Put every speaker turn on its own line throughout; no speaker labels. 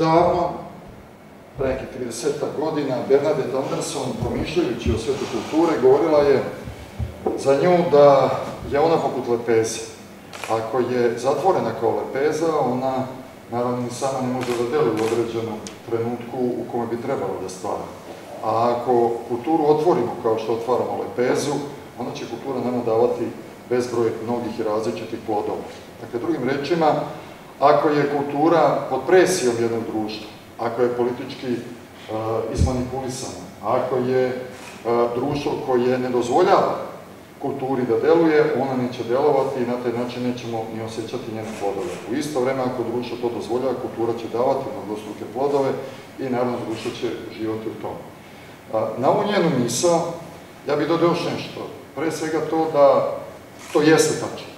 davno, pre nekih 30 godina, Bernadette Anderson, promišljajući o svetu kulture, govorila je za nju da je ona poput lepeze. Ako je zatvorena kao lepeza, ona naravno ni sama ne može da deli u određenom trenutku u kome bi trebalo da stvara. A ako kulturu otvorimo kao što otvaramo lepezu, onda će kultura nama davati bezbroj mnogih i različitih plodova. Dakle, drugim rečima, ako je kultura pod presijom jednog društva, ako je politički uh, izmanipulisana, ako je uh, društvo koje ne dozvoljava kulturi da deluje, ona neće delovati i na taj način nećemo ni osjećati njene plodove. U isto vreme, ako društvo to dozvoljava, kultura će davati mnogostruke plodove i naravno društvo će živati u tom. Na ovu njenu misao, ja bih dodao još nešto. Pre svega to da to jeste tačno,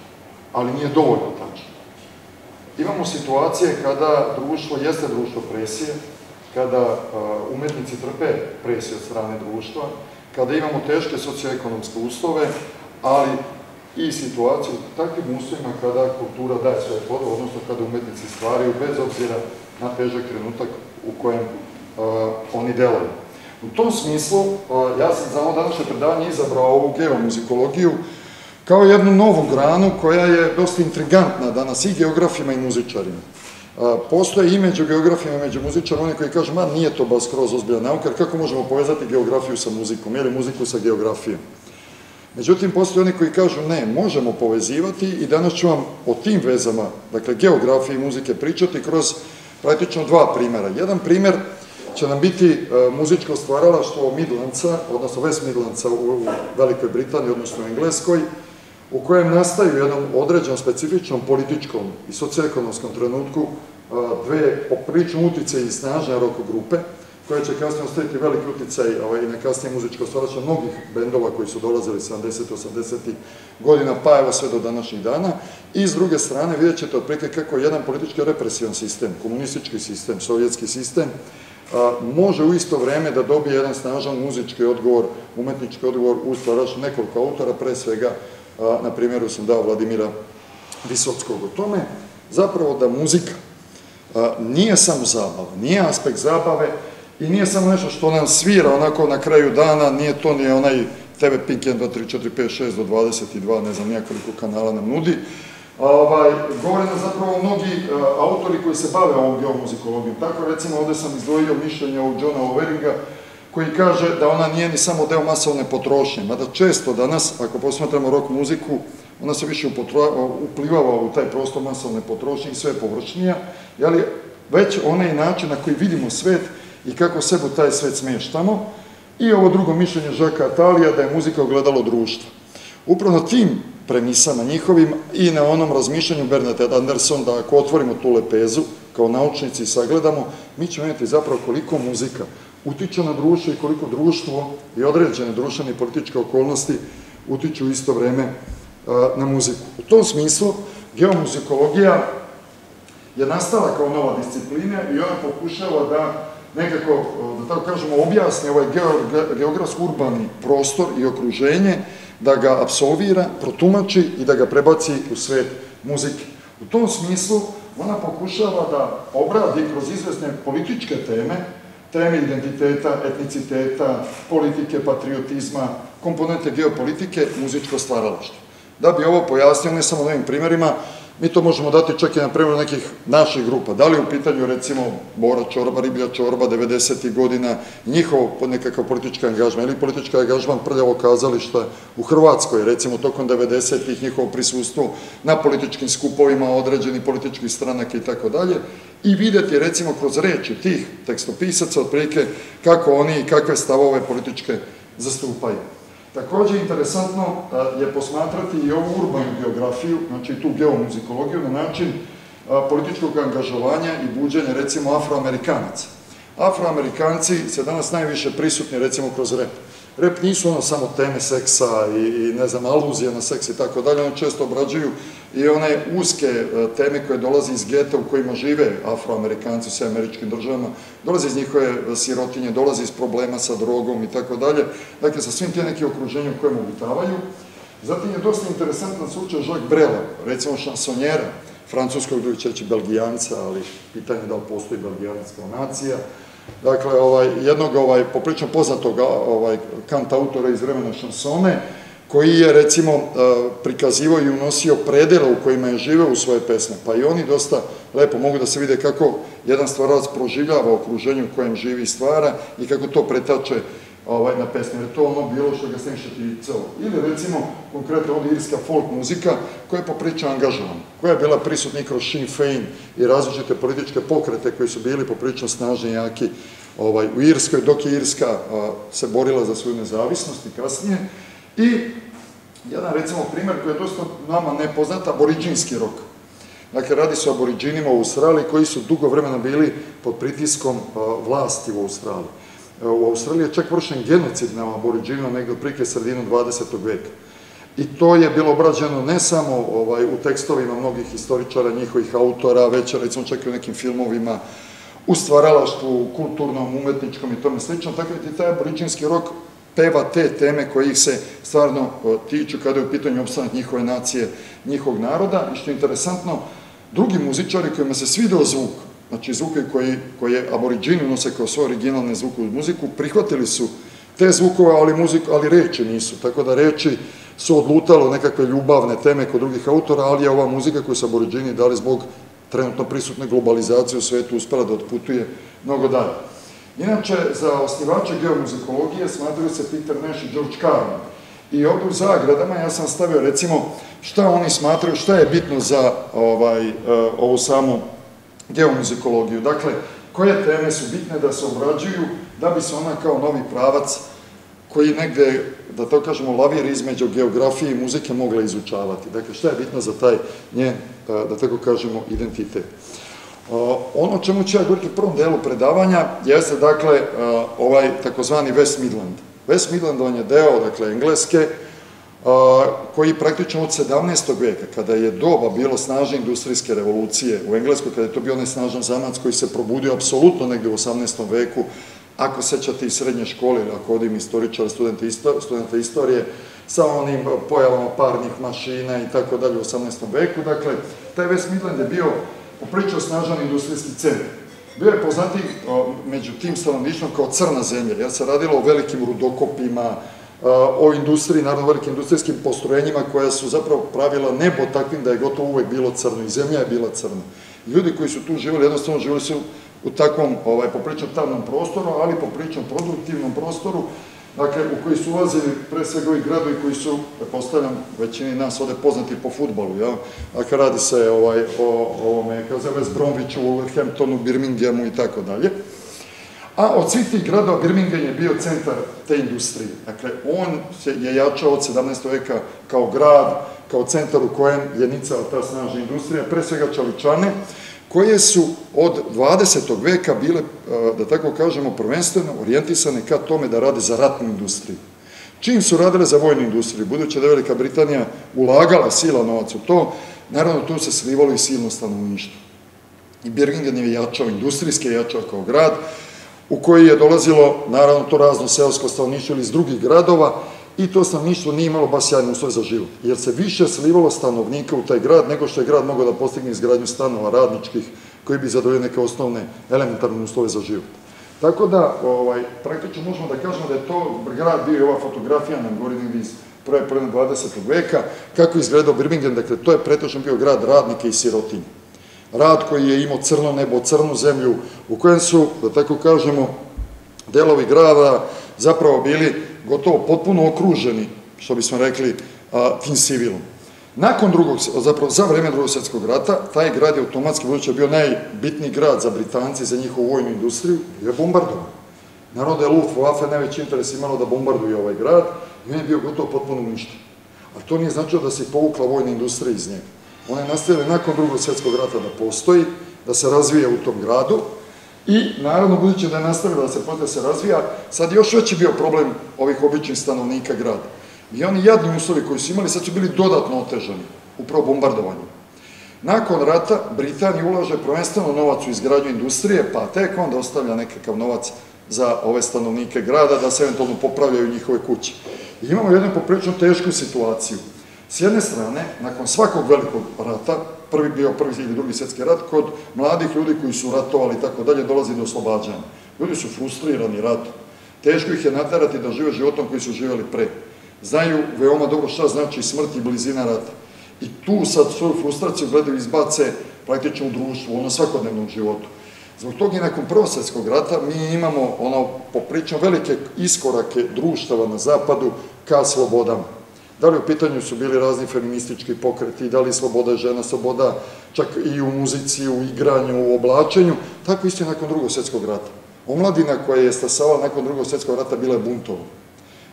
ali nije dovoljno tačno. Imamo situacije kada društvo jeste društvo presije, kada umetnici trpe presije od strane društva, kada imamo teške socioekonomske uslove, ali i situaciju u takvim uslovima kada kultura daje svoje plodove, odnosno kada umetnici stvaraju bez obzira na težak trenutak u kojem oni delaju. U tom smislu, ja sam za ovo današnje predavanje izabrao ovu geomuzikologiju kao jednu novu granu koja je dosta intrigantna danas i geografima i muzičarima. Postoje i među geografima i među muzičarima oni koji kažu, ma nije to baš skroz ozbiljna nauka, jer kako možemo povezati geografiju sa muzikom, ili muziku sa geografijom. Međutim, postoje oni koji kažu, ne, možemo povezivati i danas ću vam o tim vezama, dakle, geografije i muzike pričati kroz praktično dva primera. Jedan primer će nam biti e, muzičko stvaralaštvo Midlandsa, odnosno West Midlandsa u Velikoj Britaniji, odnosno u Engleskoj, u kojem nastaju u jednom određenom specifičnom političkom i socioekonomskom trenutku dve poprično utice i snažne rock grupe, koje će kasnije ostaviti veliki uticaj ovaj, na kasnije muzičko stvarača mnogih bendova koji su dolazili 70-80 godina, pa evo sve do današnjih dana. I s druge strane vidjet ćete otprilike kako jedan politički represivan sistem, komunistički sistem, sovjetski sistem, može u isto vreme da dobije jedan snažan muzički odgovor, umetnički odgovor u stvaraču nekoliko autora, pre svega na primjeru sam dao Vladimira Visockog o tome, zapravo da muzika nije samo zabava, nije aspekt zabave i nije samo nešto što nam svira onako na kraju dana, nije to ni onaj TV Pink 1, 2, 3, 4, 5, 6 do 22, ne znam nijakoliko kanala nam nudi, ovaj, govore nam zapravo mnogi autori koji se bave ovom geomuzikologijom. Tako recimo ovde sam izdvojio mišljenje u Johna Overinga, koji kaže da ona nije ni samo deo masovne potrošnje, mada često danas, ako posmatramo rock muziku, ona se više uplivava u taj prostor masovne potrošnje i sve je površnija, jeli, već onaj način na koji vidimo svet i kako sebe taj svet smještamo, i ovo drugo mišljenje Žaka Atalija da je muzika ogledalo društva. Upravo na tim premisama njihovim i na onom razmišljanju Bernadette Anderson da ako otvorimo tu lepezu, kao naučnici sagledamo, mi ćemo imati zapravo koliko muzika utiče na društvo i koliko društvo i određene društvene i političke okolnosti utiču isto vreme na muziku. U tom smislu, geomuzikologija je nastala kao nova disciplina i ona pokušava da nekako, da tako kažemo, objasni ovaj geografsko-urbani prostor i okruženje, da ga absolvira, protumači i da ga prebaci u svet muzike. U tom smislu, ona pokušava da obradi kroz izvesne političke teme, teme identiteta, etniciteta, politike, patriotizma, komponente geopolitike, muzičko stvaralaštvo. Da bi ovo pojasnio, ne samo na ovim primjerima, mi to možemo dati čak i na primjer nekih naših grupa. Da li u pitanju recimo Bora Čorba, Riblja Čorba, 90. godina, njihov nekakav politički angažman ili politički angažman prljavo kazališta u Hrvatskoj, recimo tokom 90. njihovo prisustvo na političkim skupovima određenih političkih stranaka i tako dalje i videti recimo kroz reči tih tekstopisaca otprilike kako oni i kakve stavove političke zastupaju. Takođe, interesantno je posmatrati i ovu urbanu geografiju, znači tu geomuzikologiju, na način političkog angažovanja i buđenja, recimo, afroamerikanaca. Afroamerikanci se danas najviše prisutni, recimo, kroz rep. Rep nisu ono samo teme seksa i, i ne znam, aluzije na seks i tako dalje, oni često obrađuju i one uske e, teme koje dolaze iz geta u kojima žive afroamerikanci u sve američkim državama, dolaze iz njihove sirotinje, dolaze iz problema sa drogom i tako dalje, dakle sa svim te neke okruženje u kojem obitavaju. Zatim je dosta interesantan slučaj Jacques Brela, recimo šansonjera, francuskog, drugi belgijanca, ali pitanje je da li postoji belgijanac kao nacija. Dakle, ovaj, jednog ovaj, poprično poznatog ovaj, kant autora iz vremena šansone, koji je recimo e, prikazivao i unosio predela u kojima je živeo u svoje pesme, pa i oni dosta lepo mogu da se vide kako jedan stvarac proživljava okruženje u kojem živi i stvara i kako to pretače ovaj, na pesme, jer to ono bilo što ga Siniša ticao. Ili recimo, konkretno ovdje irska folk muzika, koja je popriča angažovan, koja je bila prisutna kroz Sinn Fein i različite političke pokrete koji su bili poprično snažni i jaki ovaj, u Irskoj, dok je Irska se borila za svoju nezavisnost i kasnije. I jedan, recimo, primjer koji je dosta nama nepoznat, aboriđinski rok. Dakle, radi se o aboriđinima u Australiji koji su dugo vremena bili pod pritiskom vlasti u Australiji. U Australiji je čak vršen genocid na aboriđinima negde prike sredinu 20. veka. I to je bilo obrađeno ne samo ovaj, u tekstovima mnogih historičara, njihovih autora, već recimo čak i u nekim filmovima, u stvaralaštvu, kulturnom, umetničkom i tome slično, tako da ti taj aboriđinski rok peva te teme koje ih se stvarno tiču kada je u pitanju opstanak njihove nacije, njihovog naroda. I što je interesantno, drugi muzičari kojima se svidao zvuk, znači zvuke koji, koje aboriđini unose kao svoje originalne zvuke u muziku, prihvatili su te zvukove, ali, muziku, ali reči nisu. Tako da reči su odlutalo nekakve ljubavne teme kod drugih autora, ali je ova muzika koju su aboriđini dali zbog trenutno prisutne globalizacije u svetu uspela da otputuje mnogo dalje. Inače, za osnivače geomuzikologije smatraju se Peter Nash i George Carlin. I ovdje u zagradama ja sam stavio recimo šta oni smatraju, šta je bitno za ovaj, uh, ovu samu geomuzikologiju. Dakle, koje teme su bitne da se obrađuju da bi se ona kao novi pravac koji negde, da to kažemo, lavir između geografije i muzike mogla izučavati. Dakle, šta je bitno za taj njen, da tako kažemo, identitet. Ono čemu ću ja govoriti u prvom delu predavanja jeste, dakle, ovaj takozvani West Midland. West Midland on je deo, dakle, engleske, koji praktično od 17. veka, kada je doba bilo snažne industrijske revolucije u Engleskoj, kada je to bio onaj snažan zamac koji se probudio apsolutno negde u 18. veku, ako sećate i srednje škole, ili ako odim istoričara, studenta, studenta istorije, sa onim pojavama parnih mašina i tako dalje u 18. veku, dakle, taj West Midland je bio popričao snažan industrijski centar. Bio je poznati među tim stanovništvom kao crna zemlja, jer se radilo o velikim rudokopima, o industriji, naravno velikim industrijskim postrojenjima koja su zapravo pravila nebo takvim da je gotovo uvek bilo crno i zemlja je bila crna. Ljudi koji su tu živjeli, jednostavno živjeli su u takvom, ovaj, popričam tamnom prostoru, ali popričam produktivnom prostoru, dakle, u koji su ulazili pre svega ovi gradovi koji su, postavljam, većini nas ovde poznati po futbolu, ja? Dakle, radi se ovaj, o ovome, kao zove Bromviću, Wolverhamptonu, Birminghamu i tako dalje. A od svih tih gradova Birmingham je bio centar te industrije. Dakle, on je jačao od 17. veka kao grad, kao centar u kojem je nicala ta snažna industrija, pre svega čaličane, koje su od 20. veka bile, da tako kažemo, prvenstveno orijentisane ka tome da rade za ratnu industriju. Čim su radile za vojnu industriju, budući da Velika Britanija ulagala sila novac u to, naravno tu se slivalo i silno stanovništvo. I Birmingham je jačao, industrijski je jačao kao grad, u koji je dolazilo, naravno, to razno seosko stanovništvo ili iz drugih gradova, i to stanovništvo nije imalo baš sjajne uslove za život, jer se više slivalo stanovnika u taj grad nego što je grad mogao da postigne izgradnju stanova radničkih koji bi zadovoljili neke osnovne elementarne uslove za život. Tako da, ovaj, praktično možemo da kažemo da je to grad bio i ova fotografija nam govori negdje iz prve polovine 20. veka, kako je izgledao Birmingham, dakle to je pretočno bio grad radnika i sirotinja. Rad koji je imao crno nebo, crnu zemlju, u kojem su, da tako kažemo, delovi grada zapravo bili gotovo potpuno okruženi, što bismo rekli, tim civilom. Nakon drugog, zapravo za vreme drugog svjetskog rata, taj grad je automatski budući bio najbitniji grad za Britanci, za njihovu vojnu industriju, je bombardovan. Naravno da je Luftwaffe najveći interes imalo da bombarduje ovaj grad i on je bio gotovo potpuno uništen. A to nije značilo da se povukla vojna industrija iz njega. Ona je nastavila nakon drugog svjetskog rata da postoji, da se razvija u tom gradu, I, naravno, budući da je nastavila da se proces se razvija, sad još veći bio problem ovih običnih stanovnika grada. I oni jadni uslovi koji su imali sad su bili dodatno otežani, upravo bombardovanjem. Nakon rata Britanija ulaže prvenstveno novac u izgradnju industrije, pa tek onda ostavlja nekakav novac za ove stanovnike grada da se eventualno popravljaju njihove kuće. I imamo jednu poprično tešku situaciju. S jedne strane, nakon svakog velikog rata, prvi bio prvi ili drugi svjetski rat, kod mladih ljudi koji su ratovali i tako dalje, dolazi do oslobađanja. Ljudi su frustrirani ratom. Teško ih je natarati da žive životom koji su živjeli pre. Znaju veoma dobro šta znači smrt i blizina rata. I tu sad svoju frustraciju gledaju izbace praktično u društvu, ono svakodnevnom životu. Zbog toga i nakon Prvog svjetskog rata mi imamo, ono, popričam, velike iskorake društava na zapadu ka slobodama. Da li u pitanju su bili razni feministički pokreti, da li sloboda žena, sloboda čak i u muzici, u igranju, u oblačenju, tako isto nakon drugog svjetskog rata. Omladina koja je stasavala nakon drugog svjetskog rata bila je buntovna.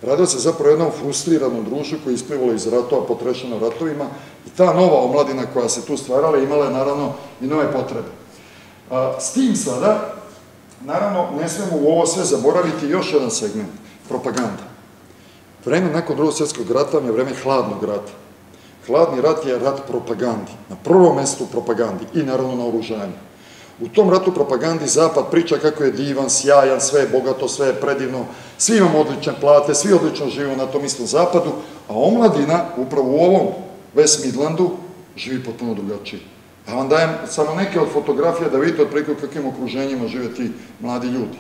Radio se zapravo jednom frustriranom društvu koje je isplivalo iz ratova, potrešeno ratovima i ta nova omladina koja se tu stvarala imala je naravno i nove potrebe. S tim sada, naravno, ne smemo u ovo sve zaboraviti još jedan segment, propaganda. Vreme nakon drugog svjetskog rata je vreme hladnog rata. Hladni rat je rat propagandi, na prvom mestu propagandi i naravno na oružanju. U tom ratu propagandi Zapad priča kako je divan, sjajan, sve je bogato, sve je predivno, svi imamo odlične plate, svi odlično živimo na tom istom Zapadu, a omladina, upravo u ovom West Midlandu, živi potpuno drugačije. Ja vam dajem samo neke od fotografija da vidite otprilike u kakvim okruženjima žive ti mladi ljudi.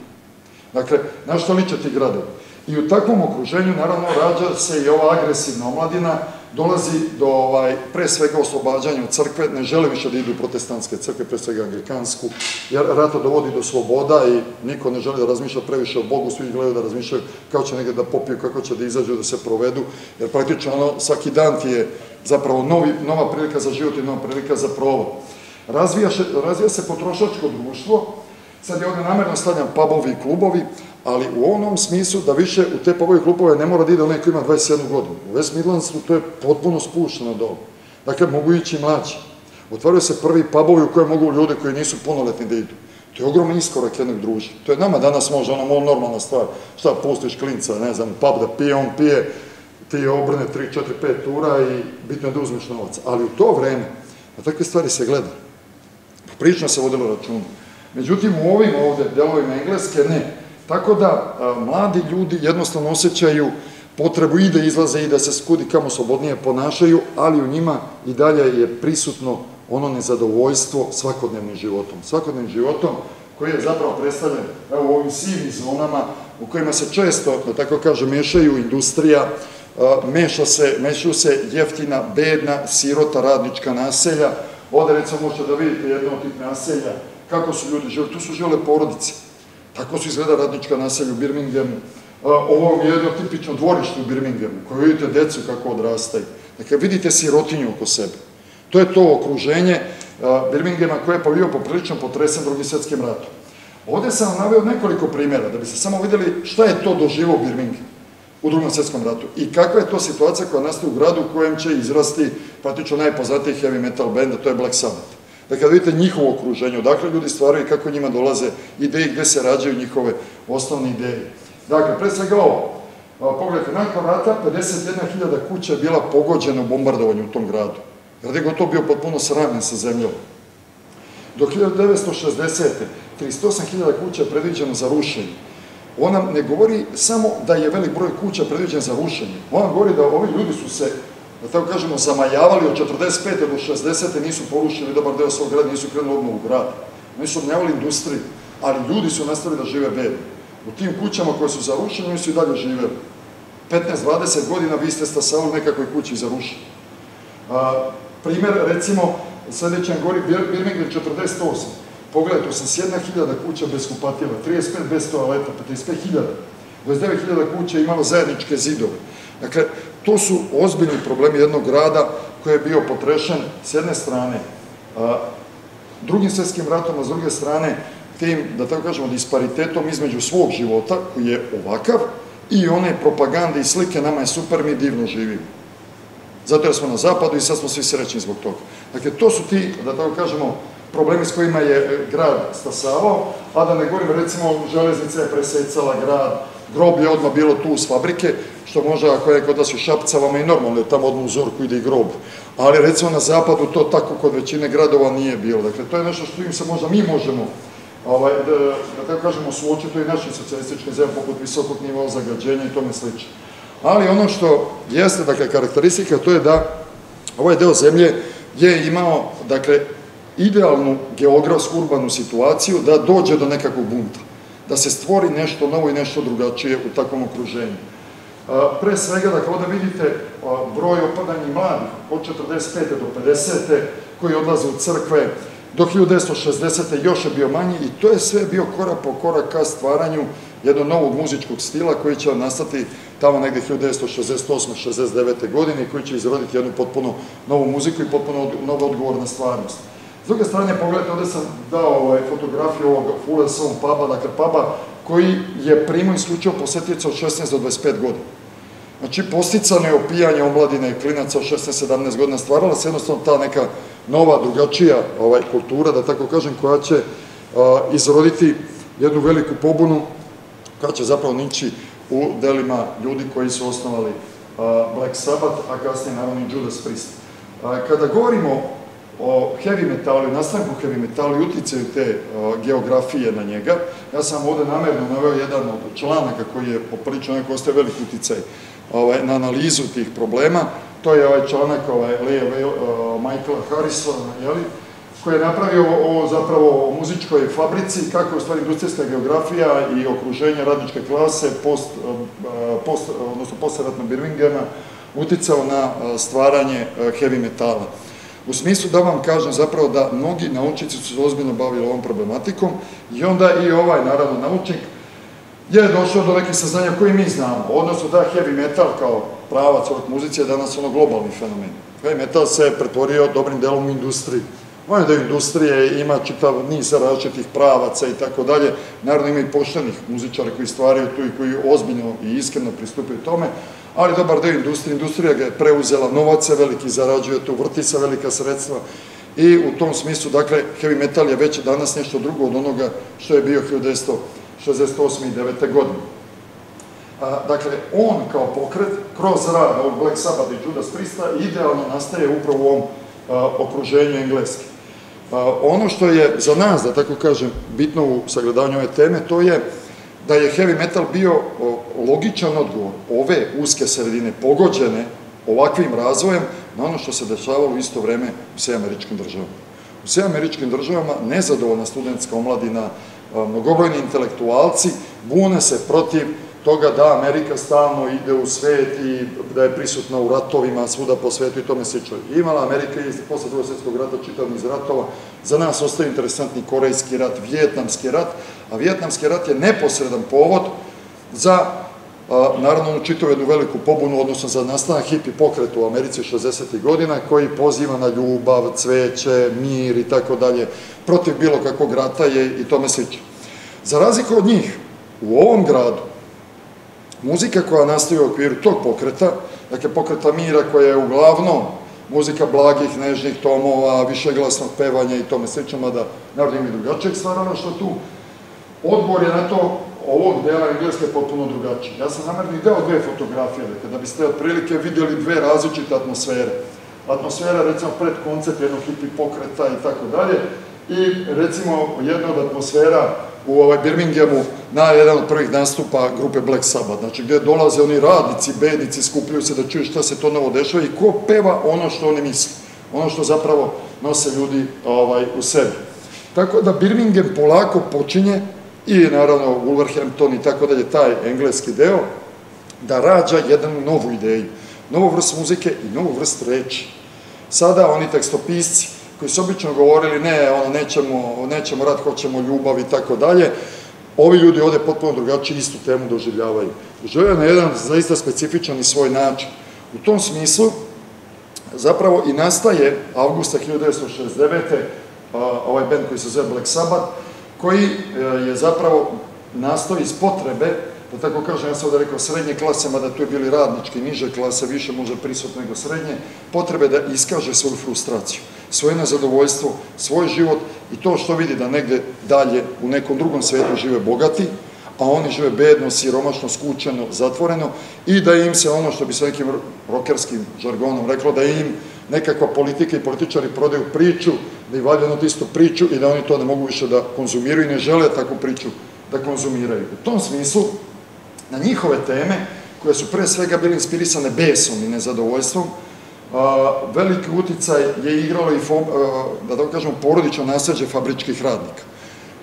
Dakle, na što liče ti gradovi? I u takvom okruženju, naravno, rađa se i ova agresivna omladina, dolazi do, ovaj, pre svega, oslobađanja crkve, ne žele više da idu protestantske crkve, pre svega anglikansku, jer rata dovodi do sloboda i niko ne želi da razmišlja previše o Bogu, svi gledaju da razmišljaju kako će negde da popiju, kako će da izađu, da se provedu, jer praktično ono, svaki dan ti je zapravo novi, nova prilika za život i nova prilika za provo. Razvija, razvija se potrošačko društvo, sad je ovde namerno stavljam pubovi i klubovi, ali u onom smislu da više u te poboje klubove ne mora da ide onaj koji ima 21 godinu. U West Midlandsu to je potpuno spušteno do Dakle, mogu ići mlađi. Otvaraju se prvi pubovi u koje mogu ljude koji nisu punoletni da idu. To je ogroman iskorak jednog društva. To je nama danas može ono normalna stvar. Šta, pustiš klinca, ne znam, pub da pije, on pije, ti obrne 3, 4, 5 tura i bitno je da uzmeš novac. Ali u to vreme, na takve stvari se gleda. Prično se vodilo računu. Međutim, u ovim ovde delovima Engleske ne. Tako da mladi ljudi jednostavno osjećaju potrebu i da izlaze i da se skudi kamo slobodnije ponašaju, ali u njima i dalje je prisutno ono nezadovoljstvo svakodnevnim životom. Svakodnevnim životom koji je zapravo predstavljen evo, u ovim sivim zonama u kojima se često, da tako kaže, mešaju industrija, meša se, mešaju se jeftina, bedna, sirota, radnička naselja. Ovde recimo možete da vidite jedno od tih naselja, kako su ljudi živjeli, tu su živjeli porodice Tako su izgleda radnička naselja u Birminghamu. Ovo je jedno tipično dvorište u Birminghamu, koje vidite decu kako odrastaju. Dakle, vidite sirotinju oko sebe. To je to okruženje Birminghama koje je povio poprilično potresen drugim svetskim ratom. Ovde sam vam naveo nekoliko primjera, da bi se samo videli šta je to doživo u Birmingham u drugom svetskom ratu i kakva je to situacija koja nastaje u gradu u kojem će izrasti praktično najpoznatiji heavy metal band, a to je Black Sabbath da kada vidite njihovo okruženje, odakle ljudi stvaraju i kako njima dolaze ideje, gde se rađaju njihove osnovne ideje. Dakle, pre svega ovo, pogledajte, nakon rata 51.000 kuća je bila pogođena u bombardovanju u tom gradu. Grad je gotovo bio potpuno sravnjen sa zemljom. Do 1960. 38.000 kuća je predviđeno za rušenje. Ona ne govori samo da je velik broj kuća predviđen za rušenje. Ona govori da ovi ljudi su se da tako kažemo, zamajavali od 45. do 60. nisu porušili dobar deo svog grada, nisu krenuli odmah u grad. Oni su obnjavali industriju, ali ljudi su nastavili da žive bedno. U tim kućama koje su zarušene, oni su i dalje živeli. 15-20 godina vi ste stasali u nekakvoj kući zarušeni. Primer, recimo, sledećem gori Birmingham 48. Pogledajte, 81.000 kuća bez kupatila, 35 bez toaleta, 55.000. 29.000 kuća imalo zajedničke zidove. Dakle, to su ozbiljni problemi jednog grada koji je bio potrešen s jedne strane drugim svetskim ratom, a s druge strane tim, da tako kažemo, disparitetom između svog života, koji je ovakav, i one propagande i slike, nama je super, mi divno živimo. Zato jer smo na zapadu i sad smo svi srećni zbog toga. Dakle, to su ti, da tako kažemo, problemi s kojima je e, grad stasavao, a da ne govorim, recimo, železnica je presecala grad, groblje odmah bilo tu uz fabrike, što može ako je kod vas u Šapcavama i normalno je tamo odmah u Zorku ide i grob. Ali recimo na zapadu to tako kod većine gradova nije bilo. Dakle, to je nešto što im se možda mi možemo ovaj, da, da tako kažemo, suočiti i našim socijalističkim zemljama poput visokog nivoa zagađenja i tome slično. Ali ono što jeste, dakle, karakteristika, to je da ovaj deo zemlje je imao, dakle, idealnu geografsku urbanu situaciju da dođe do nekakvog bunta, da se stvori nešto novo i nešto drugačije u takvom okruženju. Pre svega, dakle, ovde vidite broj opadanja mladih od 45. do 50. koji odlaze u crkve, do 1960. još je bio manji i to je sve bio korak po korak ka stvaranju jednog novog muzičkog stila koji će nastati tamo negde 1968. 69. godine i koji će izroditi jednu potpuno novu muziku i potpuno novu odgovor na stvarnost. S druge strane, pogledajte, ovde sam dao ovaj, fotografiju ovog Fuller Song puba, dakle puba koji je primao isključivo posetioca od 16 do 25 godina. Znači, posticano je opijanje omladine i klinaca od 16-17 godina, stvarala se jednostavno ta neka nova, drugačija ovaj, kultura, da tako kažem, koja će a, izroditi jednu veliku pobunu, koja će zapravo nići u delima ljudi koji su osnovali a, Black Sabbath, a kasnije naravno i Judas Priest. A, kada govorimo o heavy metalu, nastanku heavy metalu i uticaju te geografije na njega, ja sam ovde namerno naveo jedan od članaka koji je poprilično neko ostaje velik uticaj ovaj, na analizu tih problema, to je ovaj članak ovaj, Michaela Harrisona, jeli, koji je napravio o, zapravo o muzičkoj fabrici, kako je u stvari industrijska geografija i okruženje radničke klase post, post, odnosno postratno Birminghama uticao na stvaranje heavy metala. U smislu da vam kažem zapravo da mnogi naučnici su se ozbiljno bavili ovom problematikom i onda i ovaj, naravno, naučnik je došao do nekih saznanja koji mi znamo, odnosno da heavy metal kao pravac ovog muzici je danas ono globalni fenomen. Heavy metal se pretvorio dobrim delom u industriju. On je da industrije ima čitav niz različitih pravaca i tako dalje. Naravno ima i poštenih muzičara koji stvaraju tu i koji ozbiljno i iskreno pristupaju tome, ali dobar deo industrije, industrija ga je preuzela, novace veliki zarađuje tu, vrti se velika sredstva i u tom smislu, dakle, heavy metal je već danas nešto drugo od onoga što je bio 1900 68. i 9. godine. A, dakle, on kao pokret, kroz rad ovog Black Sabbath i Judas Priesta, idealno nastaje upravo u ovom okruženju engleske. Ono što je za nas, da tako kažem, bitno u sagledavanju ove teme, to je da je heavy metal bio logičan odgovor ove uske sredine pogođene ovakvim razvojem na ono što se dešavalo u isto vreme u sve američkim državama. U sve američkim državama nezadovoljna studentska omladina, mnogobrojni intelektualci bune se protiv toga da Amerika stalno ide u svet i da je prisutna u ratovima svuda po svetu i tome čuje. Imala Amerika i posle drugog svjetskog rata čitav niz ratova. Za nas ostaje interesantni korejski rat, vjetnamski rat, a vjetnamski rat je neposredan povod za naravno čitao jednu veliku pobunu, odnosno za nastanak hipi pokret u Americi 60. godina, koji poziva na ljubav, cveće, mir i tako dalje, protiv bilo kakvog rata je i tome sliče. Za razliku od njih, u ovom gradu, muzika koja nastaje u okviru tog pokreta, dakle pokreta mira koja je uglavnom muzika blagih, nežnih tomova, višeglasnog pevanja i tome slično, mada naravno ima i drugačijeg stvara, ono što tu odgovor je na to ovog dela Engleske potpuno drugačiji. Ja sam namerno i deo dve fotografije, dakle, da biste otprilike vidjeli dve različite atmosfere. Atmosfera, recimo, pred koncept jednog hipi pokreta i tako dalje, i recimo jedna od atmosfera u ovaj Birminghamu na jedan od prvih nastupa grupe Black Sabbath, znači gde dolaze oni radnici, bednici, skupljaju se da čuju šta se to novo dešava i ko peva ono što oni misle, ono što zapravo nose ljudi ovaj, u sebi. Tako da Birmingham polako počinje i naravno Wolverhampton i tako dalje, taj engleski deo, da rađa jednu novu ideju, novu vrst muzike i novu vrst reči. Sada oni tekstopisci koji su obično govorili ne, ono, nećemo, nećemo rad, hoćemo ljubav i tako dalje, ovi ljudi ovde potpuno drugačije istu temu doživljavaju. Doživljavaju na jedan zaista specifičan i svoj način. U tom smislu, zapravo i nastaje avgusta 1969. ovaj band koji se zove Black Sabbath, koji e, je zapravo nastao iz potrebe, da tako kažem, ja sam ovde rekao srednje klase, mada tu je bili radnički, niže klase, više možda prisutno nego srednje, potrebe da iskaže svoju frustraciju, svoje nezadovoljstvo, svoj život i to što vidi da negde dalje u nekom drugom svetu žive bogati, a oni žive bedno, siromašno, skučeno, zatvoreno i da im se ono što bi se nekim rokerskim žargonom reklo, da im nekakva politika i političari prodaju priču, da i valju jednu istu priču i da oni to ne mogu više da konzumiraju i ne žele takvu priču da konzumiraju. U tom smislu, na njihove teme, koje su pre svega bile inspirisane besom i nezadovoljstvom, veliki uticaj je igralo i, da tako kažemo, porodično nasađe fabričkih radnika.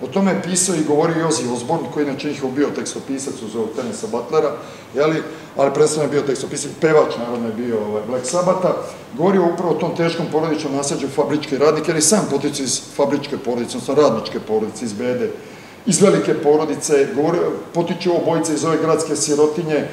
O tome je pisao i govorio Jozi Osborn, koji inače njihov bio tekstopisac uz ovog Tenisa Butlera, jeli, ali predstavno je bio tekstopisac, pevač naravno je bio ovaj, Black Sabata, govorio upravo o tom teškom porodičnom nasađu fabričke radnike, jer je sam potiče iz fabričke porodice, odnosno radničke porodice, iz bede, iz velike porodice, potiče obojice iz ove gradske sirotinje,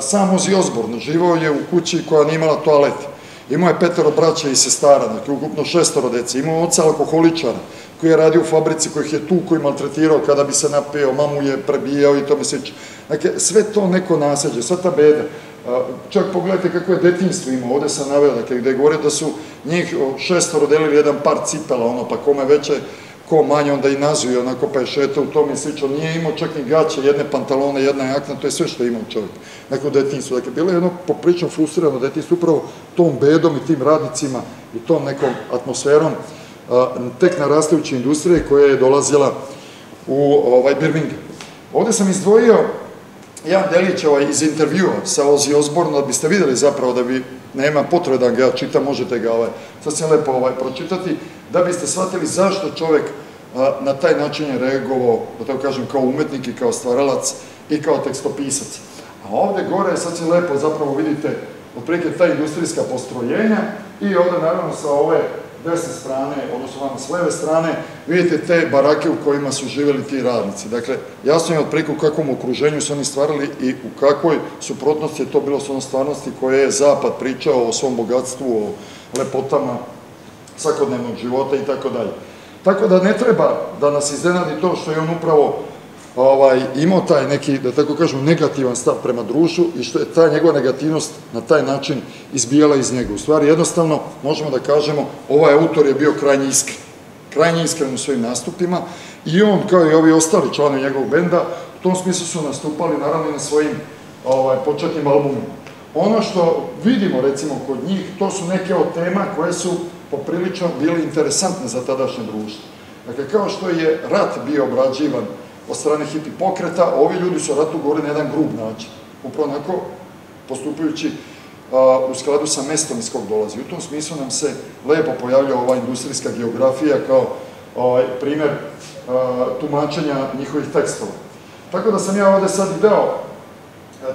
sam Ozi Osborn živao je u kući koja nije imala toalet. Imao je petero braća i sestara, dakle ukupno šestoro dece. Imao oca alkoholičara, koji je radio u fabrici, kojih je tu, koji maltretirao kada bi se napio, mamu je prebijao i tome sliče. Dakle, sve to neko nasađe, sva ta beda. Čak pogledajte kako je detinstvo imao, ovde sam naveo, dakle, gde je govorio da su njih šestoro delili jedan par cipela, ono, pa kome veće, ko manje, onda i nazuje onako pa je šeta u tome i slično. Nije imao čak ni gaće, jedne pantalone, jedna jakna, to je sve što je imao čovjek. Dakle, detinstvo. Dakle, bilo je jedno poprično frustrirano detinstvo upravo tom bedom i tim radnicima i tom nekom atmosferom tek narastajuće industrije koja je dolazila u ovaj Birmingham. Ovde sam izdvojio jedan delić ovaj, iz intervjua sa Ozzy Osbourne, da biste videli zapravo da bi, nema potrebe da ga čitam, možete ga ovaj, sasvim lepo ovaj, pročitati, da biste shvatili zašto čovek a, na taj način je reagovao, da tako kažem, kao umetnik i kao stvaralac i kao tekstopisac. A ovde gore, sad se lepo zapravo vidite, otprilike ta industrijska postrojenja i ovde naravno sa ove desne strane, odnosno vama s leve strane, vidite te barake u kojima su živjeli ti radnici. Dakle, jasno je otprilike u kakvom okruženju su oni stvarali i u kakvoj suprotnosti je to bilo s onom stvarnosti koje je Zapad pričao o svom bogatstvu, o lepotama svakodnevnog života i tako dalje. Tako da ne treba da nas iznenadi to što je on upravo ovaj, imao taj neki, da tako kažemo, negativan stav prema društvu i što je ta njegova negativnost na taj način izbijala iz njega. U stvari, jednostavno, možemo da kažemo, ovaj autor je bio krajnje iskren. Krajnje iskren u svojim nastupima i on, kao i ovi ostali članovi njegovog benda, u tom smislu su nastupali, naravno, na svojim ovaj, početnim albumima. Ono što vidimo, recimo, kod njih, to su neke od tema koje su poprilično bili interesantne za tadašnje društvo. Dakle, kao što je rat bio obrađivan od strane hipi pokreta, ovi ljudi su o ratu govorili na jedan grub način. Upravo onako, postupajući u skladu sa mestom iz kog dolazi. U tom smislu nam se lepo pojavlja ova industrijska geografija kao ovaj, primer tumačenja njihovih tekstova. Tako da sam ja ovde sad deo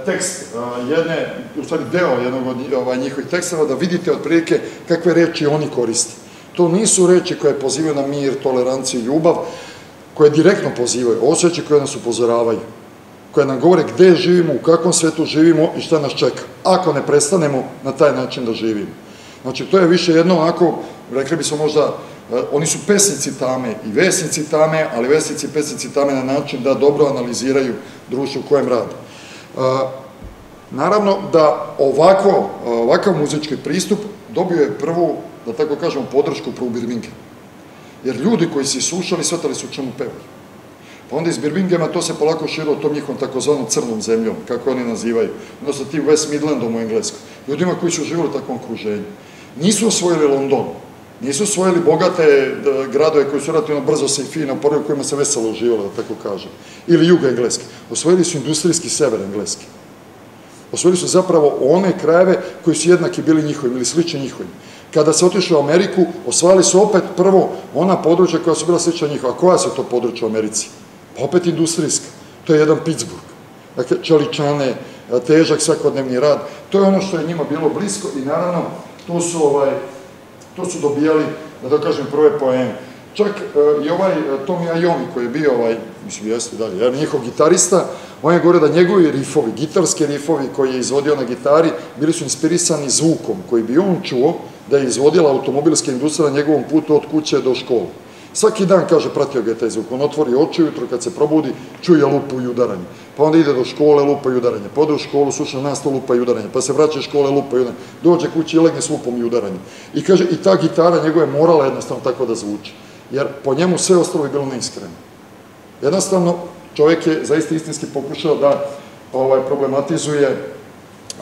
tekst jedne, u stvari deo jednog od ovaj, njihovih tekstova, da vidite otprilike kakve reči oni koriste. To nisu reči koje pozivaju na mir, toleranciju i ljubav, koje direktno pozivaju, osjećaj koje nas upozoravaju, koje nam govore gde živimo, u kakvom svetu živimo i šta nas čeka, ako ne prestanemo na taj način da živimo. Znači, to je više jedno ovako, rekli bi smo možda, eh, oni su pesnici tame i vesnici tame, ali vesnici i pesnici tame na način da dobro analiziraju društvo u kojem rade. Eh, naravno da ovako, ovakav muzički pristup dobio je prvu, da tako kažemo, podršku pro Birmingham. Jer ljudi koji se slušali, shvatali su čemu pevaju. Pa onda iz Birminghama to se polako širo tom njihovom takozvanom crnom zemljom, kako oni nazivaju, odnosno tim West Midlandom u Engleskom. Ljudima koji su živjeli u takvom okruženju. Nisu osvojili London, nisu osvojili bogate e, gradove koji su relativno brzo se i fino u kojima se veselo uživalo, da tako kažem. Ili jug Engleske. Osvojili su industrijski sever Engleske. Osvojili su zapravo one krajeve koji su jednaki bili njihovim ili slični njihovim. Kada se otišli u Ameriku, osvajali su opet prvo ona područja koja su bila slična njihova. Koja su to područja u Americi? Pa opet industrijska. To je jedan Pittsburgh. Dakle, čeličane, težak svakodnevni rad. To je ono što je njima bilo blisko i naravno tu su, ovaj, tu su dobijali, da to kažem, prve poeme. Čak uh, i ovaj uh, Tommy Iommi koji je bio, ovaj, mislim, jeste dalje, jedan njihov gitarista, on je govorio da njegovi rifovi, gitarski rifovi koji je izvodio na gitari, bili su inspirisani zvukom koji bi on čuo da je izvodila automobilska industrija na njegovom putu od kuće do škole. Svaki dan, kaže, pratio ga je taj zvuk. On otvori oči ujutro, kad se probudi, čuje lupu i udaranje. Pa onda ide do škole, lupa i udaranje. Pa ode u školu, sluša nastav, lupa i udaranje. Pa se vraća iz škole, lupa i udaranje. Dođe kući i legne s lupom i udaranjem. I kaže, i ta gitara njegove morala jednostavno tako da zvuči. Jer po njemu sve ostalo je bilo neiskreno. Jednostavno, čovjek je zaista istinski pokušao da ovaj, problematizuje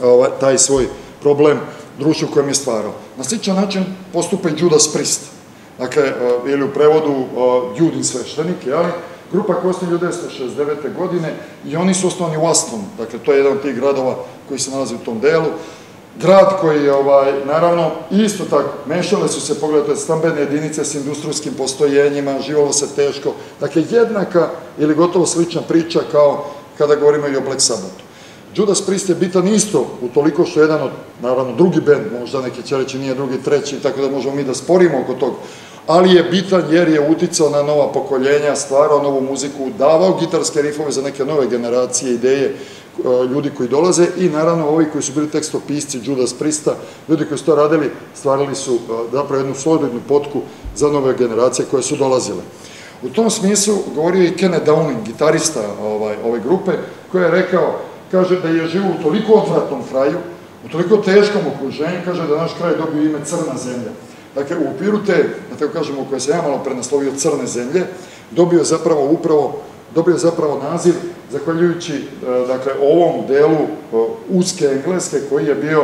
ovaj, taj svoj problem društvu kojem je stvarao. Na sličan način postupa i Judas Priest. Dakle, e, ili u prevodu e, Judin sveštenik, jeli? Grupa koja je 1969. godine i oni su osnovani u Aston, dakle to je jedan od tih gradova koji se nalazi u tom delu. grad koji je, ovaj, naravno, isto tako, mešale su se, pogledajte, stambene jedinice s industrijskim postojenjima, živalo se teško, dakle, jednaka ili gotovo slična priča kao kada govorimo i o Black Sabbathu. Judas Priest je bitan isto, u toliko što je jedan od, naravno, drugi band, možda neki će reći nije drugi, treći, tako da možemo mi da sporimo oko tog, ali je bitan jer je uticao na nova pokoljenja, stvarao novu muziku, davao gitarske rifove za neke nove generacije, ideje, e, ljudi koji dolaze i naravno ovi koji su bili tekstopisci Judas Prista, ljudi koji su to radili, stvarali su e, zapravo jednu solidnu potku za nove generacije koje su dolazile. U tom smislu govorio i Kenneth Downing, gitarista ovaj, ove grupe, koji je rekao, kaže da je živo u toliko odvratnom kraju, u toliko teškom okruženju, kaže da naš kraj dobio ime Crna zemlja. Dakle, u opiru te, da tako kažemo, koje se ja malo prenaslovio Crne zemlje, dobio zapravo upravo dobio zapravo naziv zahvaljujući e, dakle, ovom delu e, uske engleske koji je bio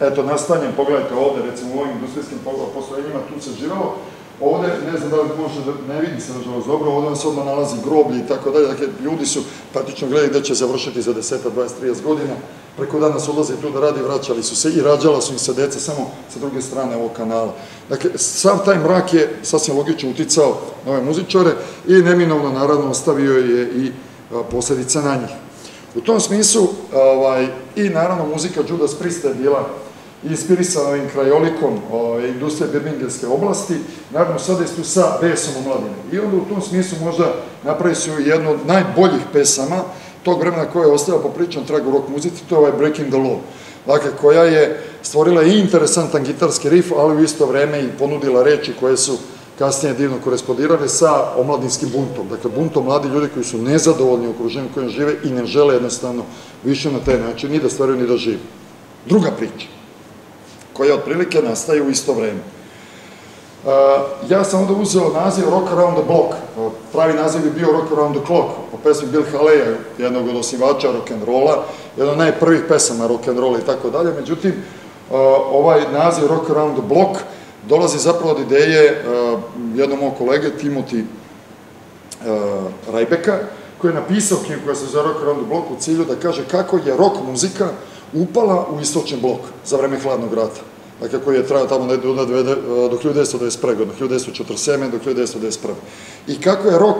eto, nastanjen, pogledajte ovde, recimo u ovim industrijskim postrojenjima, tu se živalo, Ovde, ne znam da li može da ne vidi se nažalost dobro, ovde vam se odmah nalazi groblje i tako dalje, dakle, ljudi su praktično gledali gde će završiti za 10, 20, 30 godina, preko dana su odlaze tu da radi, vraćali su se i rađala su im se deca samo sa druge strane ovog kanala. Dakle, sav taj mrak je sasvim logično uticao na ove muzičare i neminovno, naravno, ostavio je i posledice na njih. U tom smislu, ovaj, i naravno, muzika Judas Priest je bila inspirisan ovim krajolikom industrije Birmingelske oblasti, naravno sada istu sa besom omladine. I onda u tom smislu možda napravi su jednu od najboljih pesama tog vremena koja je ostala po pričom tragu rock muzici, to je ovaj Breaking the Law. Dakle, koja je stvorila i interesantan gitarski riff, ali u isto vreme i ponudila reči koje su kasnije divno korespondirale sa omladinskim buntom. Dakle, buntom mladi ljudi koji su nezadovoljni u okruženju kojem žive i ne žele jednostavno više na taj način ni da stvaraju ni da žive. Druga priča koja otprilike nastaje u isto vreme. Ja sam onda uzeo naziv Rock Around the Block. Pravi naziv je bio Rock Around the Clock, po pesmi Bill Haleya, jednog od osivača rock'n'rolla, jedan od najprvih pesama rock'n'rolla i tako dalje. Međutim, ovaj naziv Rock Around the Block dolazi zapravo od ideje jednog mojeg kolege, Timothy Rajbeka, koji je napisao knjigu koja se zove Rock Around the Block u cilju da kaže kako je rock muzika upala u istočni blok za vreme hladnog rata. Dakle, koji je trajao tamo do 1921. do 1947. do 1991. I kako je rok,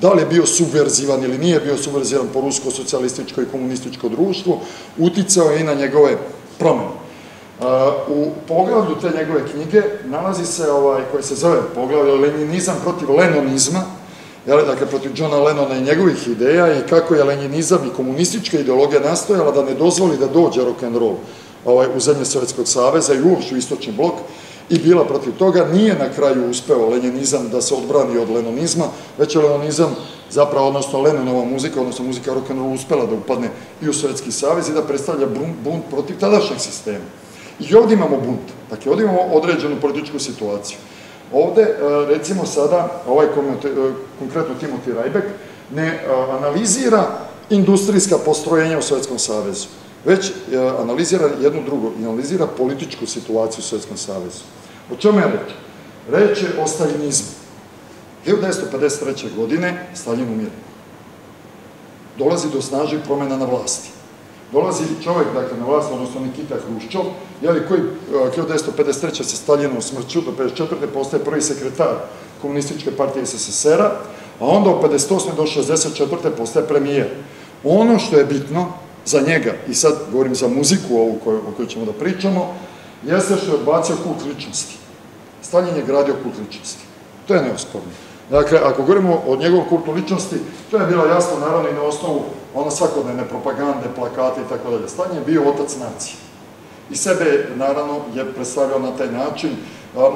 da li je bio subverzivan ili nije bio subverzivan po rusko, socijalističko i komunističko društvo, uticao je i na njegove promene. U poglavlju te njegove knjige nalazi se ovaj, koji se zove poglavlje Leninizam protiv Lenonizma, jel, dakle, protiv Johna Lennona i njegovih ideja i kako je lenjinizam i komunistička ideologija nastojala da ne dozvoli da dođe rock'n'roll ovaj, u zemlje Sovjetskog saveza i uopšte u istočni blok i bila protiv toga, nije na kraju uspeo lenjinizam da se odbrani od lenonizma, već je lenonizam zapravo, odnosno Lenonova muzika, odnosno muzika rock'n'roll uspela da upadne i u Sovjetski savez i da predstavlja bunt protiv tadašnjeg sistema. I ovdje imamo bunt, dakle ovdje imamo određenu političku situaciju. Ovde, e, recimo sada, ovaj e, konkretno Timothy Rajbek, ne e, analizira industrijska postrojenja u Sovjetskom savezu, već analizira jednu drugo, analizira političku situaciju u Sovjetskom savezu. O čemu je reč? Reč je o stalinizmu. 1953. godine Stalin umire. Dolazi do snažnih promjena na vlasti dolazi čovjek, dakle, na vlast, odnosno Nikita Hruščov, jeli, koji 1953. sa Staljinom smrću do 54. postaje prvi sekretar komunističke partije SSSR-a, a onda od 58. do 64. postaje premijer. Ono što je bitno za njega, i sad govorim za muziku ovu o kojoj ćemo da pričamo, jeste što je odbacio kult ličnosti. Stalin je gradio kult ličnosti. To je neosporno. Dakle, ako govorimo o njegovom kultu ličnosti, to je bilo jasno naravno i na osnovu ona svakodnevne propagande, plakate i tako dalje. Stalin je bio otac nacije. I sebe, naravno, je predstavljao na taj način.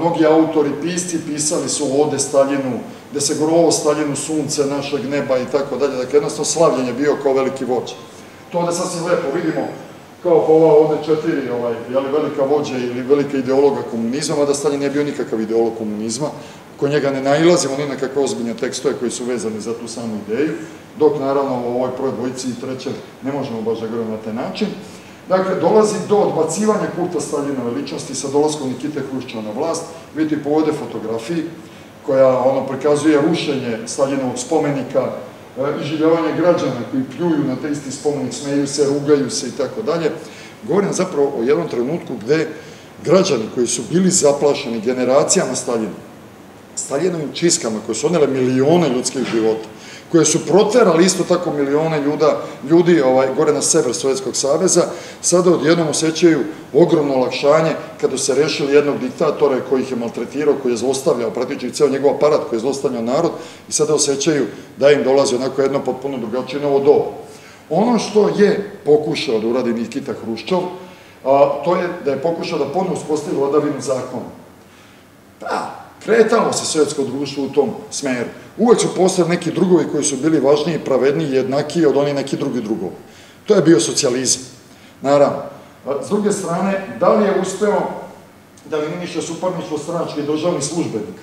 Mnogi autori, pisci pisali su ode Staljinu, gde se grovo Staljinu sunce našeg neba i tako dalje. Dakle, jednostavno slavljen je bio kao veliki vođa. To ovde sasvim lepo vidimo kao ova ovde četiri ovaj, jeli, velika vođa ili velika ideologa komunizma, mada Stalin nije bio nikakav ideolog komunizma, ko njega ne nailazimo ni na kakve ozbiljne tekstove koji su vezani za tu samu ideju, dok naravno u ovoj prvoj dvojici i trećem ne možemo baš da govorimo na taj način. Dakle, dolazi do odbacivanja kulta Staljinove ličnosti sa dolazkom Nikite Hruščeva na vlast. Vidite po ovde fotografiji koja ono prikazuje rušenje Staljinovog spomenika, e, iživljavanje građana koji pljuju na te isti spomenik, smeju se, rugaju se i tako dalje. govorim zapravo o jednom trenutku gde građani koji su bili zaplašeni generacijama Staljina, Staljinovim čiskama koje su onele milione ljudskih života, koje su proterali isto tako milione ljuda, ljudi ovaj, gore na sever Sovjetskog saveza, sada odjednom osjećaju ogromno olakšanje kada se rešili jednog diktatora koji ih je maltretirao, koji je zlostavljao praktično ceo njegov aparat koji je zlostavljao narod i sada osjećaju da im dolazi onako jedno potpuno drugačije novo doba. Ono što je pokušao da uradi Nikita Hruščov, a, to je da je pokušao da ponovno uspostavi vladavinu zakona. Kretalo se sovjetsko društvo u tom smeru. Uvek su postali neki drugovi koji su bili važniji, pravedniji, jednakiji od oni neki drugi drugovi. To je bio socijalizam. Naravno. S druge strane, da li je uspeo da eliminiše suparništvo stranačkih državnih službenika?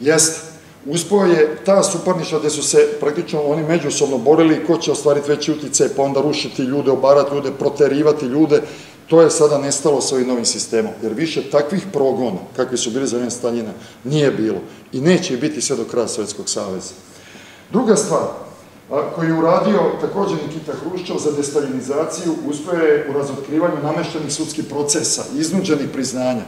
Jeste. Uspeo je ta suparništva gde su se praktično oni međusobno borili ko će ostvariti veći utice, pa onda rušiti ljude, obarati ljude, proterivati ljude, To je sada nestalo sa ovim novim sistemom, jer više takvih progona, kakvi su bili za vreme Staljina, nije bilo i neće biti sve do kraja Sovjetskog saveza. Druga stvar, koji je uradio takođe Nikita Hruščov za destaljinizaciju, uspio je u razotkrivanju nameštenih sudskih procesa, iznuđenih priznanja.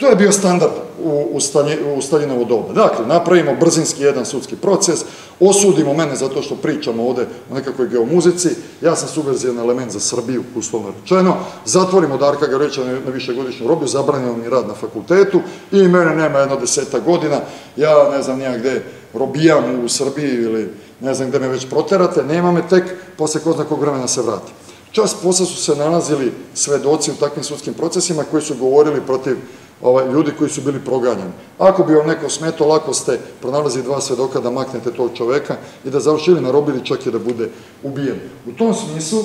To je bio standard u, u, Stalje, u Staljinovo doba. Dakle, napravimo brzinski jedan sudski proces, osudimo mene zato što pričamo ovde o nekakvoj geomuzici, ja sam subverzijan element za Srbiju, uslovno rečeno, zatvorimo Darka Gareća na, na višegodišnju robiju, zabranimo mi rad na fakultetu i mene nema jedno deseta godina, ja ne znam nija gde robijam u Srbiji ili ne znam gde me već proterate, nema me tek, posle ko zna kog vremena se vrati. Čas posle su se nalazili svedoci u takvim sudskim procesima koji su govorili protiv ovaj, ljudi koji su bili proganjani. Ako bi vam neko smeto, lako ste pronalazili dva svedoka da maknete tog čoveka i da završili na robili čak i da bude ubijen. U tom smislu,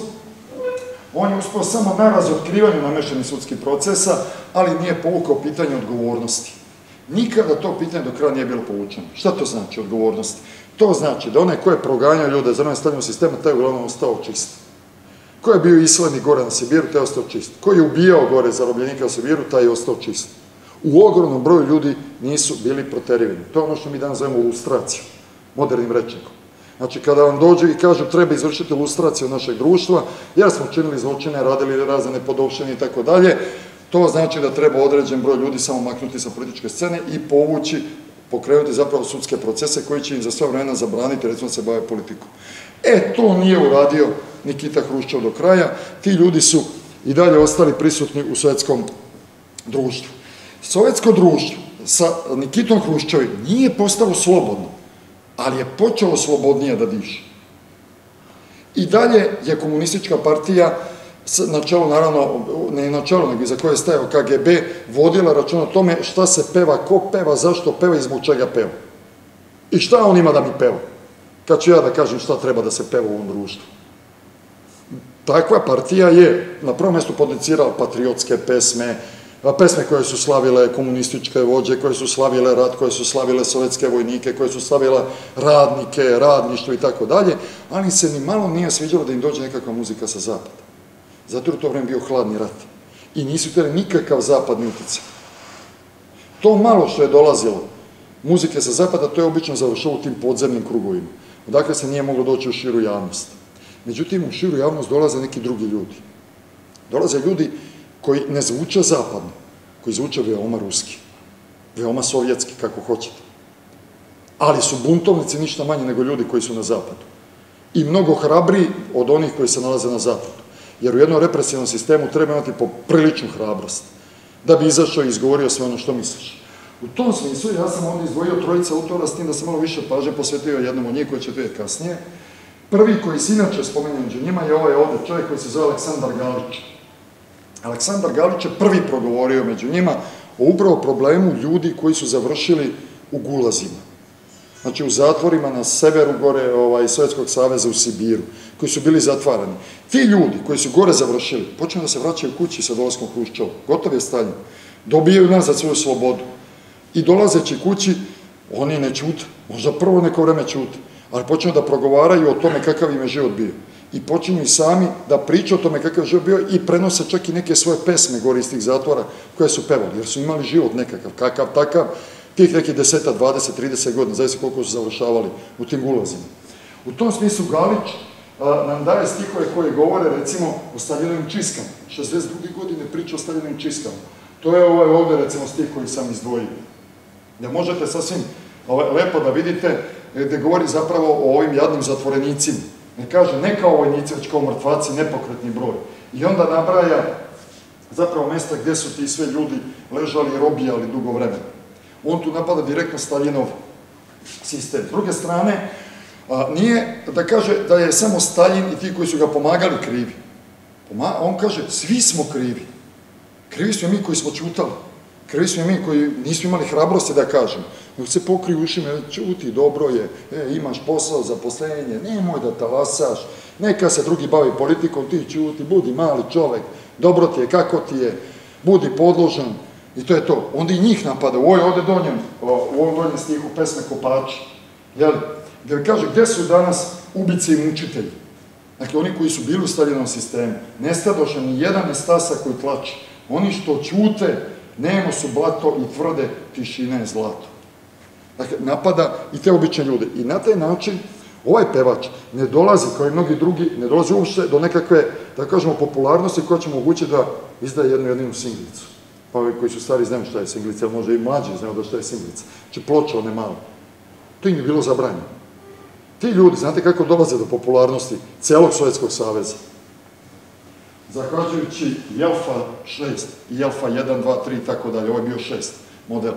on je uspio samo na razotkrivanju nameštenih sudskih procesa, ali nije povukao pitanje odgovornosti. Nikada to pitanje do kraja nije bilo povučeno. Šta to znači odgovornosti? To znači da onaj ko je proganjao ljude za vreme stavljeno sistema, taj je uglavnom ostao čist. Ko je bio islednik gore na Sibiru, taj je ostao čist. Ko je ubijao gore zarobljenika na Sibiru, taj je ostao čist u ogromnom broju ljudi nisu bili proteriveni. To je ono što mi danas zovemo lustraciju, modernim rečnikom. Znači, kada vam dođe i kažu treba izvršiti lustraciju našeg društva, jer smo činili zločine, radili razne nepodopštine i tako dalje, to znači da treba određen broj ljudi samo maknuti sa političke scene i povući, pokrenuti zapravo sudske procese koji će im za sve vremena zabraniti, recimo, da se bave politikom. E, to nije uradio Nikita Hruščov do kraja. Ti ljudi su i dalje ostali prisutni u svetskom društvu. Sovjetsko društvo sa Nikitom Hruščovim nije postalo slobodno, ali je počelo slobodnije da diše. I dalje je komunistička partija na čelu, naravno, ne na čelu, nego za koje je stajao KGB, vodila račun o tome šta se peva, ko peva, zašto peva i zbog čega peva. I šta on ima da mi peva? Kad ću ja da kažem šta treba da se peva u ovom društvu. Takva partija je na prvom mestu potencirala patriotske pesme, pesme koje su slavile komunističke vođe, koje su slavile rat, koje su slavile sovjetske vojnike, koje su slavile radnike, radništvo i tako dalje, ali se ni malo nije sviđalo da im dođe nekakva muzika sa zapada. Zato je u to vreme bio hladni rat. I nisu htjeli nikakav zapadni uticaj. To malo što je dolazilo muzike sa zapada, to je obično završao u tim podzemnim krugovima. Odakle se nije moglo doći u širu javnost. Međutim, u širu javnost dolaze neki drugi ljudi. Dolaze ljudi koji ne zvuče zapadno, koji zvuče veoma ruski, veoma sovjetski, kako hoćete. Ali su buntovnici ništa manje nego ljudi koji su na zapadu. I mnogo hrabri od onih koji se nalaze na zapadu. Jer u jednom represivnom sistemu treba imati popriličnu hrabrost da bi izašao i izgovorio sve ono što misliš. U tom smislu ja sam ovdje izdvojio trojica autora s tim da sam malo više paže posvetio jednom od njih koji će vidjeti kasnije. Prvi koji se inače spomenuo među njima je ovaj ovde čovjek koji se zove Aleksandar Galić Aleksandar Galić je prvi progovorio među njima o upravo problemu ljudi koji su završili u gulazima. Znači u zatvorima na severu gore ovaj, Sovjetskog saveza u Sibiru, koji su bili zatvarani. Ti ljudi koji su gore završili, počnu da se vraćaju kući sa dolaskom Hruščova. Gotov je Stalin. Dobijaju nazad svoju slobodu. I dolazeći kući, oni ne čute. Možda prvo neko vreme čute. Ali počnu da progovaraju o tome kakav im je život bio i počinju i sami da pričaju o tome kakav je život bio i prenose čak i neke svoje pesme gore iz tih zatvora koje su pevali, jer su imali život nekakav, kakav takav, tih nekih deseta, 20, 30 godina, zavisno koliko su završavali u tim ulazima. U tom smislu Galić nam daje stihove koje govore recimo o Staljinovim čiskama. 62. godine priča o Staljinovim čiskama. To je ovaj ovde recimo stih koji sam izdvojio. Da možete sasvim ovaj, lepo da vidite gde govori zapravo o ovim jadnim zatvorenicima. Ne kaže ne kao vojnici, već kao mrtvaci, nepokretni broj. I onda nabraja zapravo mesta gde su ti sve ljudi ležali i robijali dugo vremena. On tu napada direktno Staljinov sistem. S druge strane, nije da kaže da je samo Stalin i ti koji su ga pomagali krivi. On kaže, svi smo krivi. Krivi smo mi koji smo čutali. Krivi smo mi koji nismo imali hrabrosti da kažemo. Nego se pokriju ušima, čuti, dobro je, e, imaš posao, zaposlenje, nemoj da talasaš, neka se drugi bavi politikom, ti čuti, budi mali čovek, dobro ti je, kako ti je, budi podložan, i to je to. Onda i njih napada, u ovoj ovde donjem, u ovom donjem stihu pesme Kopači, jel? Gde kaže, gde su danas ubice i mučitelji? Dakle, oni koji su bili u Staljinom sistemu, nestadoše ni jedan nestasa koji tlači. Oni što ćute, nemo su blato i tvrde, tišina je zlato. Dakle, napada i te obične ljude. I na taj način ovaj pevač ne dolazi, kao i mnogi drugi, ne dolazi uopšte do nekakve, da kažemo, popularnosti koja će moguće da izdaje jednu jedinu singlicu. Pa ovi koji su stari znaju šta je singlica, može i mlađi znaju da šta je singlica. Znači ploča one malo. To im je bilo zabranjeno. Ti ljudi, znate kako dolaze do popularnosti celog Sovjetskog saveza? Zahvađujući Jelfa 6 i Jelfa 1, 2, 3 i tako dalje, ovo je bio 6 model.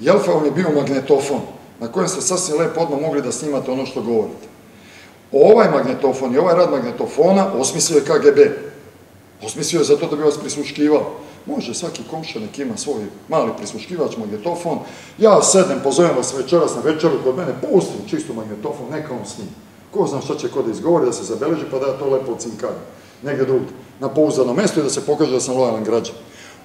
Jelfa vam je bio magnetofon na kojem ste sasvim lepo odmah mogli da snimate ono što govorite. Ovaj magnetofon i ovaj rad magnetofona osmislio je KGB. Osmislio je zato da bi vas prisluškivao. Može svaki komša nek ima svoj mali prisluškivač, magnetofon. Ja sedem, pozovem vas večeras na večeru kod mene, pustim čisto magnetofon, neka on snima. Ko zna šta će kod da izgovori, da se zabeleži, pa da ja to lepo ocinkam. Negde drugde, na pouzdano mesto i da se pokaže da sam lojalan građan.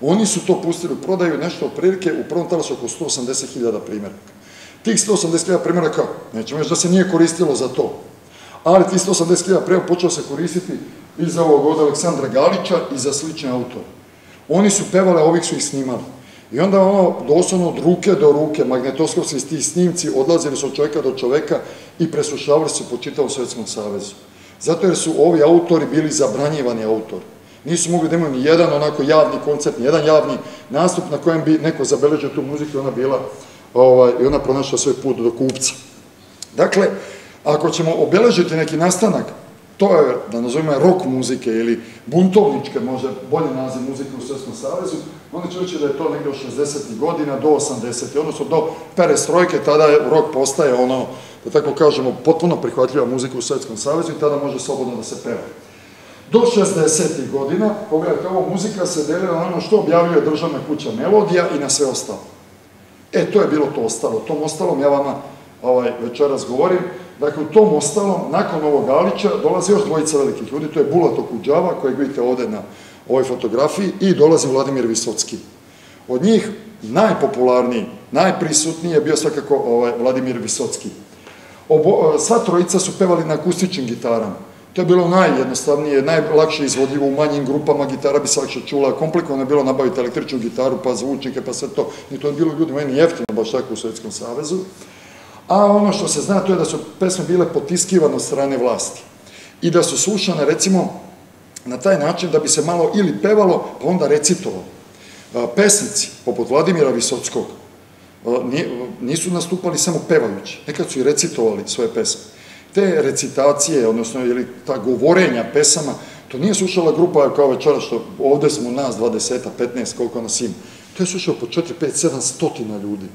Oni su to pustili u prodaju nešto otprilike, u prvom talasu oko 180.000 primjeraka. Tih 180.000 primjeraka, nećemo još da se nije koristilo za to, ali tih 180.000 primjeraka počeo se koristiti i za ovog od Aleksandra Galića i za slične autore. Oni su pevale, ovih su ih snimali. I onda ono, doslovno od ruke do ruke, magnetoskopski ti snimci odlazili su od čoveka do čoveka i preslušavali se po čitavom Sovjetskom savezu. Zato jer su ovi autori bili zabranjivani autori. Nisu mogli da imaju ni jedan onako javni koncert, ni jedan javni nastup na kojem bi neko zabeležio tu muziku i ona bila, ovaj, i ona pronašla svoj put do kupca. Dakle, ako ćemo obeležiti neki nastanak to je, da nazovimo, rok muzike ili buntovničke, možda bolji naziv muzike u Svjetskom savezu, onda će reći da je to negde od 60. godina do 80. odnosno do perestrojke, tada rok postaje ono, da tako kažemo, potpuno prihvatljiva muzika u Svjetskom savezu i tada može slobodno da se peva. Do 60. godina, pogledajte, ovo muzika se delila na ono što objavljuje državna kuća Melodija i na sve ostalo. E, to je bilo to ostalo. Tom ostalom ja vama ovaj, večeras govorim, Dakle, u tom ostalom, nakon ovog Alića, dolaze još dvojica velikih ljudi, to je Bulato Kuđava, kojeg vidite ovde na ovoj fotografiji, i dolazi Vladimir Visocki. Od njih najpopularniji, najprisutniji je bio svakako ovaj, Vladimir Visocki. Obo, sva trojica su pevali na akustičnim gitarama. To je bilo najjednostavnije, najlakše izvodljivo u manjim grupama, gitara bi se lakše čula, komplikovano je bilo nabaviti električnu gitaru, pa zvučnike, pa sve to. I to je bilo ljudi meni jeftino, baš tako u Sovjetskom savezu a ono što se zna to je da su pesme bile potiskivane od strane vlasti i da su slušane recimo na taj način da bi se malo ili pevalo pa onda recitovalo. Pesnici, poput Vladimira Visockog, nisu nastupali samo pevajući, nekad su i recitovali svoje pesme. Te recitacije, odnosno ili ta govorenja pesama, to nije slušala grupa kao večera što ovde smo nas 20, 15, koliko nas ima. To je slušao po 4, 5, 7 stotina ljudi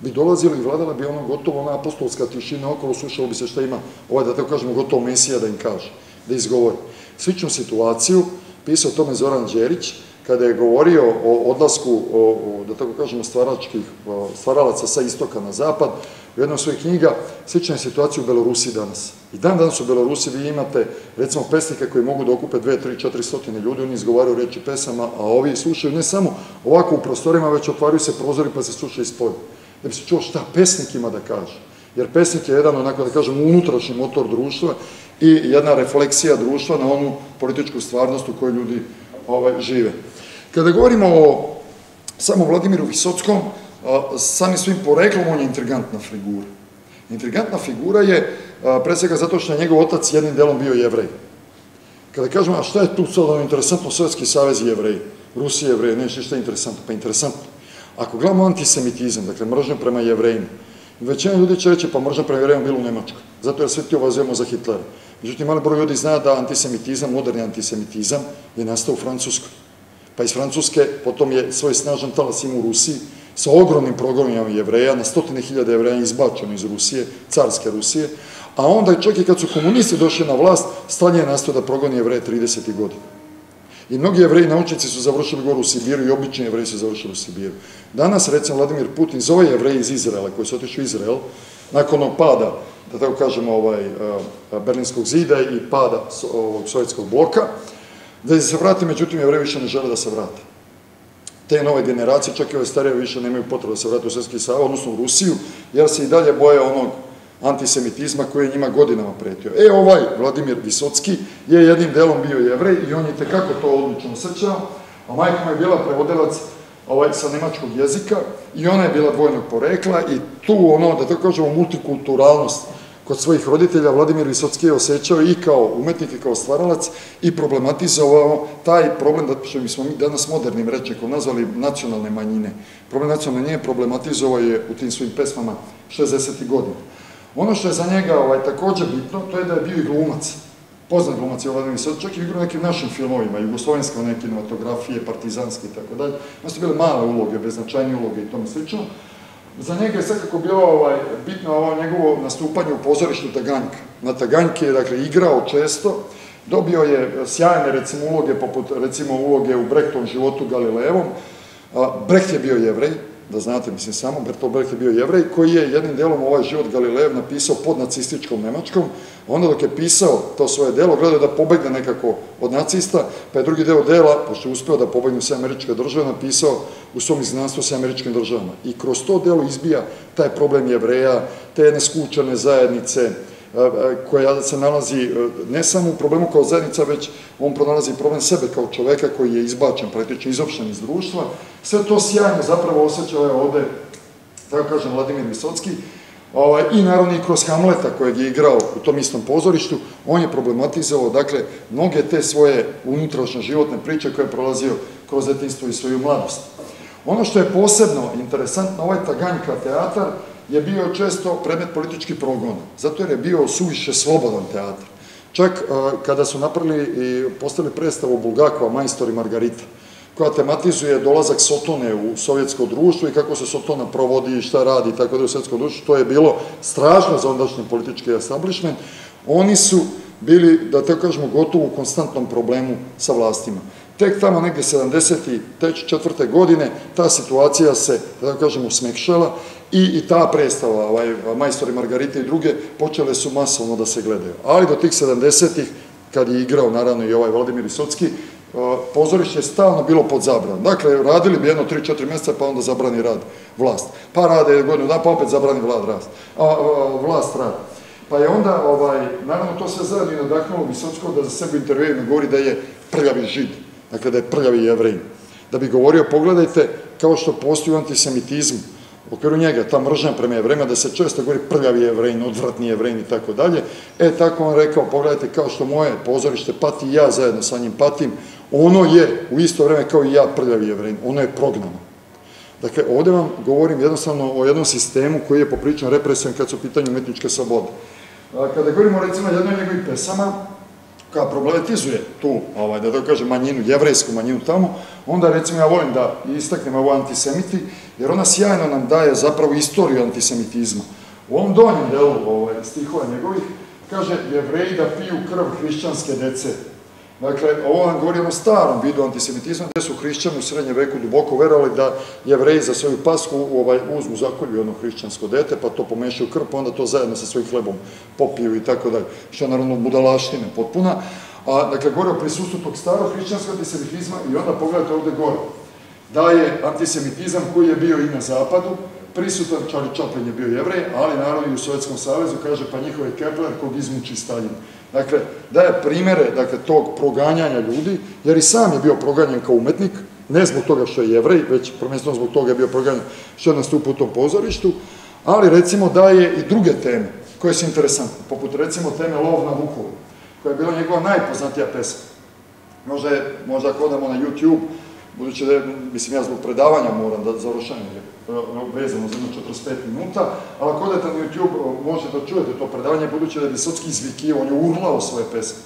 bi dolazili i vladala bi ono gotovo ona apostolska tišina okolo, slušalo bi se šta ima, ovaj da tako kažemo gotovo mesija da im kaže, da izgovori. Sličnu situaciju pisao tome Zoran Đerić, kada je govorio o odlasku, o, da tako kažemo, stvaračkih, stvaralaca sa istoka na zapad, u jednom svojih knjiga, slična je situacija u Belorusiji danas. I dan danas u Belorusiji vi imate, recimo, pesnike koji mogu da okupe 2, 3, 4 stotine ljudi, oni izgovaraju reči pesama, a ovi slušaju ne samo ovako u prostorima, već otvaraju se prozori pa se slušaju iz polja da bi se čuo šta pesnik ima da kaže. Jer pesnik je jedan, onako da kažem, unutrašnji motor društva i jedna refleksija društva na onu političku stvarnost u kojoj ljudi ovaj, žive. Kada govorimo o samo Vladimiru Visockom, samim svim poreklom on je intrigantna figura. Intrigantna figura je, pre svega zato što je njegov otac jednim delom bio jevrej. Kada kažemo, a šta je tu sad ono interesantno, Sovjetski savez i jevrej, Rusija jevrej, nešto šta je interesantno, pa interesantno. Ako gledamo antisemitizam, dakle mržnju prema jevrejima, većina ljudi će reći, pa mržnja prema jevrejima bilo u Nemačkoj, zato jer sve ti ovazujemo za Hitlera. Međutim, mali broj ljudi zna da antisemitizam, moderni antisemitizam, je nastao u Francuskoj. Pa iz Francuske potom je svoj snažan talas imao u Rusiji, sa ogromnim programima jevreja, na stotine hiljade jevreja izbačeno iz Rusije, carske Rusije, a onda čak i kad su komunisti došli na vlast, Stalin je nastao da progoni jevreje 30. godina. I mnogi jevreji naučnici su završili gore u Sibiru i obični jevreji su završili u Sibiru. Danas, recimo, Vladimir Putin zove jevreji iz Izraela, koji su otišli u Izrael, nakon onog pada, da tako kažemo, ovaj, Berlinskog zida i pada sovjetskog bloka, da se vrati, međutim, jevreji više ne žele da se vrate. Te nove generacije, čak i ove starije, više nemaju potrebu da se vrate u Sovjetski savez, odnosno u Rusiju, jer se i dalje boje onog antisemitizma koji je njima godinama pretio. E, ovaj Vladimir Visocki je jednim delom bio jevrej i on je tekako to odlično srčao, a majka mu je bila prevodilac ovaj, sa nemačkog jezika i ona je bila dvojnog porekla i tu ono, da tako kažemo, multikulturalnost kod svojih roditelja Vladimir Visocki je osjećao i kao umetnik i kao stvaralac i problematizovao taj problem, da što mi smo mi danas modernim rečekom nazvali nacionalne manjine. Problem nacionalne manjine problematizovao je u tim svojim pesmama 60. godina. Ono što je za njega ovaj, takođe bitno, to je da je bio i glumac. Poznat glumac je Vladimir Sad, čak i igrao nekim našim filmovima, jugoslovenske neke kinematografije, partizanske i tako dalje. Ono su bile male uloge, beznačajne uloge i tome slično. Za njega je svakako bilo ovaj, bitno ovo njegovo nastupanje u pozorištu Taganjka. Na Taganjke je, dakle, igrao često, dobio je sjajne, recimo, uloge, poput, recimo, uloge u Brechtovom životu Galilejevom. Brecht je bio jevrej, da znate, mislim, samo Bertolt Brecht je bio jevrej, koji je jednim delom ovaj život Galilejev napisao pod nacističkom Nemačkom, onda dok je pisao to svoje delo, gledao da pobegne nekako od nacista, pa je drugi deo dela, pošto je uspeo da pobegne u sve američke države, napisao u svom iznanstvu sve američkim državama. I kroz to delo izbija taj problem jevreja, te neskučane zajednice, koja se nalazi ne samo u problemu kao zajednica, već on pronalazi problem sebe kao čoveka koji je izbačen, praktično izopšten iz društva. Sve to sjajno zapravo osjećao je ovde, tako kažem, Vladimir Visocki, ovaj, i naravno i kroz Hamleta kojeg je igrao u tom istom pozorištu, on je problematizovao, dakle, mnoge te svoje unutrašnje životne priče koje je prolazio kroz detinstvo i svoju mladost. Ono što je posebno interesantno, ovaj Taganjka teatar, je bio često predmet politički progon, zato jer je bio suviše slobodan teatr. Čak kada su napravili i postavili predstavu Bulgakova, Majstor i Margarita, koja tematizuje dolazak Sotone u sovjetsko društvo i kako se Sotona provodi i šta radi i tako da u sovjetsko društvo, to je bilo strašno za ondašnji politički establishment, oni su bili, da te kažemo, gotovo u konstantnom problemu sa vlastima. Tek tamo negde 74. godine ta situacija se, da kažemo, smekšala i, i ta predstava, ovaj, Majstori Margarita i druge, počele su masovno da se gledaju. Ali do tih 70-ih, kad je igrao naravno i ovaj Vladimir Visocki, pozorište je stalno bilo pod zabranom. Dakle, radili bi jedno 3-4 meseca, pa onda zabrani rad vlast. Pa rade godinu dan, pa opet zabrani vlad rast. A, vlast rad. Pa je onda, ovaj, naravno, to sve zajedno i nadahnulo Visocko da za sebe intervjuima govori da je prljavi žid, dakle da je prljavi jevrej. Da bi govorio, pogledajte, kao što postoji u antisemitizmu, u okviru njega, ta mržnja prema jevrejima, da se često govori prljavi jevrejin, odvratni jevrejin i tako dalje. E, tako on rekao, pogledajte, kao što moje pozorište pati i ja zajedno sa njim patim, ono je u isto vreme kao i ja prljavi jevrejin, ono je prognano. Dakle, ovde vam govorim jednostavno o jednom sistemu koji je popričan represivan kad su u pitanju umetničke slobode. Kada govorimo recimo o jednoj njegovih pesama, koja problematizuje tu, ovaj, da da kažem, manjinu, jevrejsku manjinu tamo, onda recimo ja volim da istaknem ovo antisemiti, jer ona sjajno nam daje zapravo istoriju antisemitizma. U ovom donjem delu ovaj, stihova njegovih kaže jevreji da piju krv hrišćanske dece, Dakle, ovo nam govori o starom vidu antisemitizma, gde su hrišćani u srednje veku duboko verovali da jevreji za svoju pasku ovaj, uzmu zakolju jedno hrišćansko dete, pa to pomešaju krp, onda to zajedno sa svojim hlebom popiju i tako dalje, što je naravno budalaštine potpuna. A, dakle, gore o prisustvu tog starog hrišćanskog antisemitizma i onda pogledajte ovde gore, da je antisemitizam koji je bio i na zapadu, prisutan, Charlie Chaplin je bio jevrej, ali naravno i u Sovjetskom savezu, kaže pa njihov je Kepler kog izmuči Stalin. Dakle, daje primere dakle, tog proganjanja ljudi, jer i sam je bio proganjan kao umetnik, ne zbog toga što je jevrej, već prvenstveno zbog toga je bio proganjan što je nastupa u tom pozorištu, Ali recimo daje i druge teme koje su interesantne, poput recimo teme Lov na Vukovu, koja je bila njegova najpoznatija pesma. Možda, je, možda ako na YouTube, budući da je, mislim ja zbog predavanja moram da završam vezano za 45 minuta, ali ako odete na YouTube možete da čujete to predavanje, budući da je Visocki izvikio, on je urlao svoje pesme.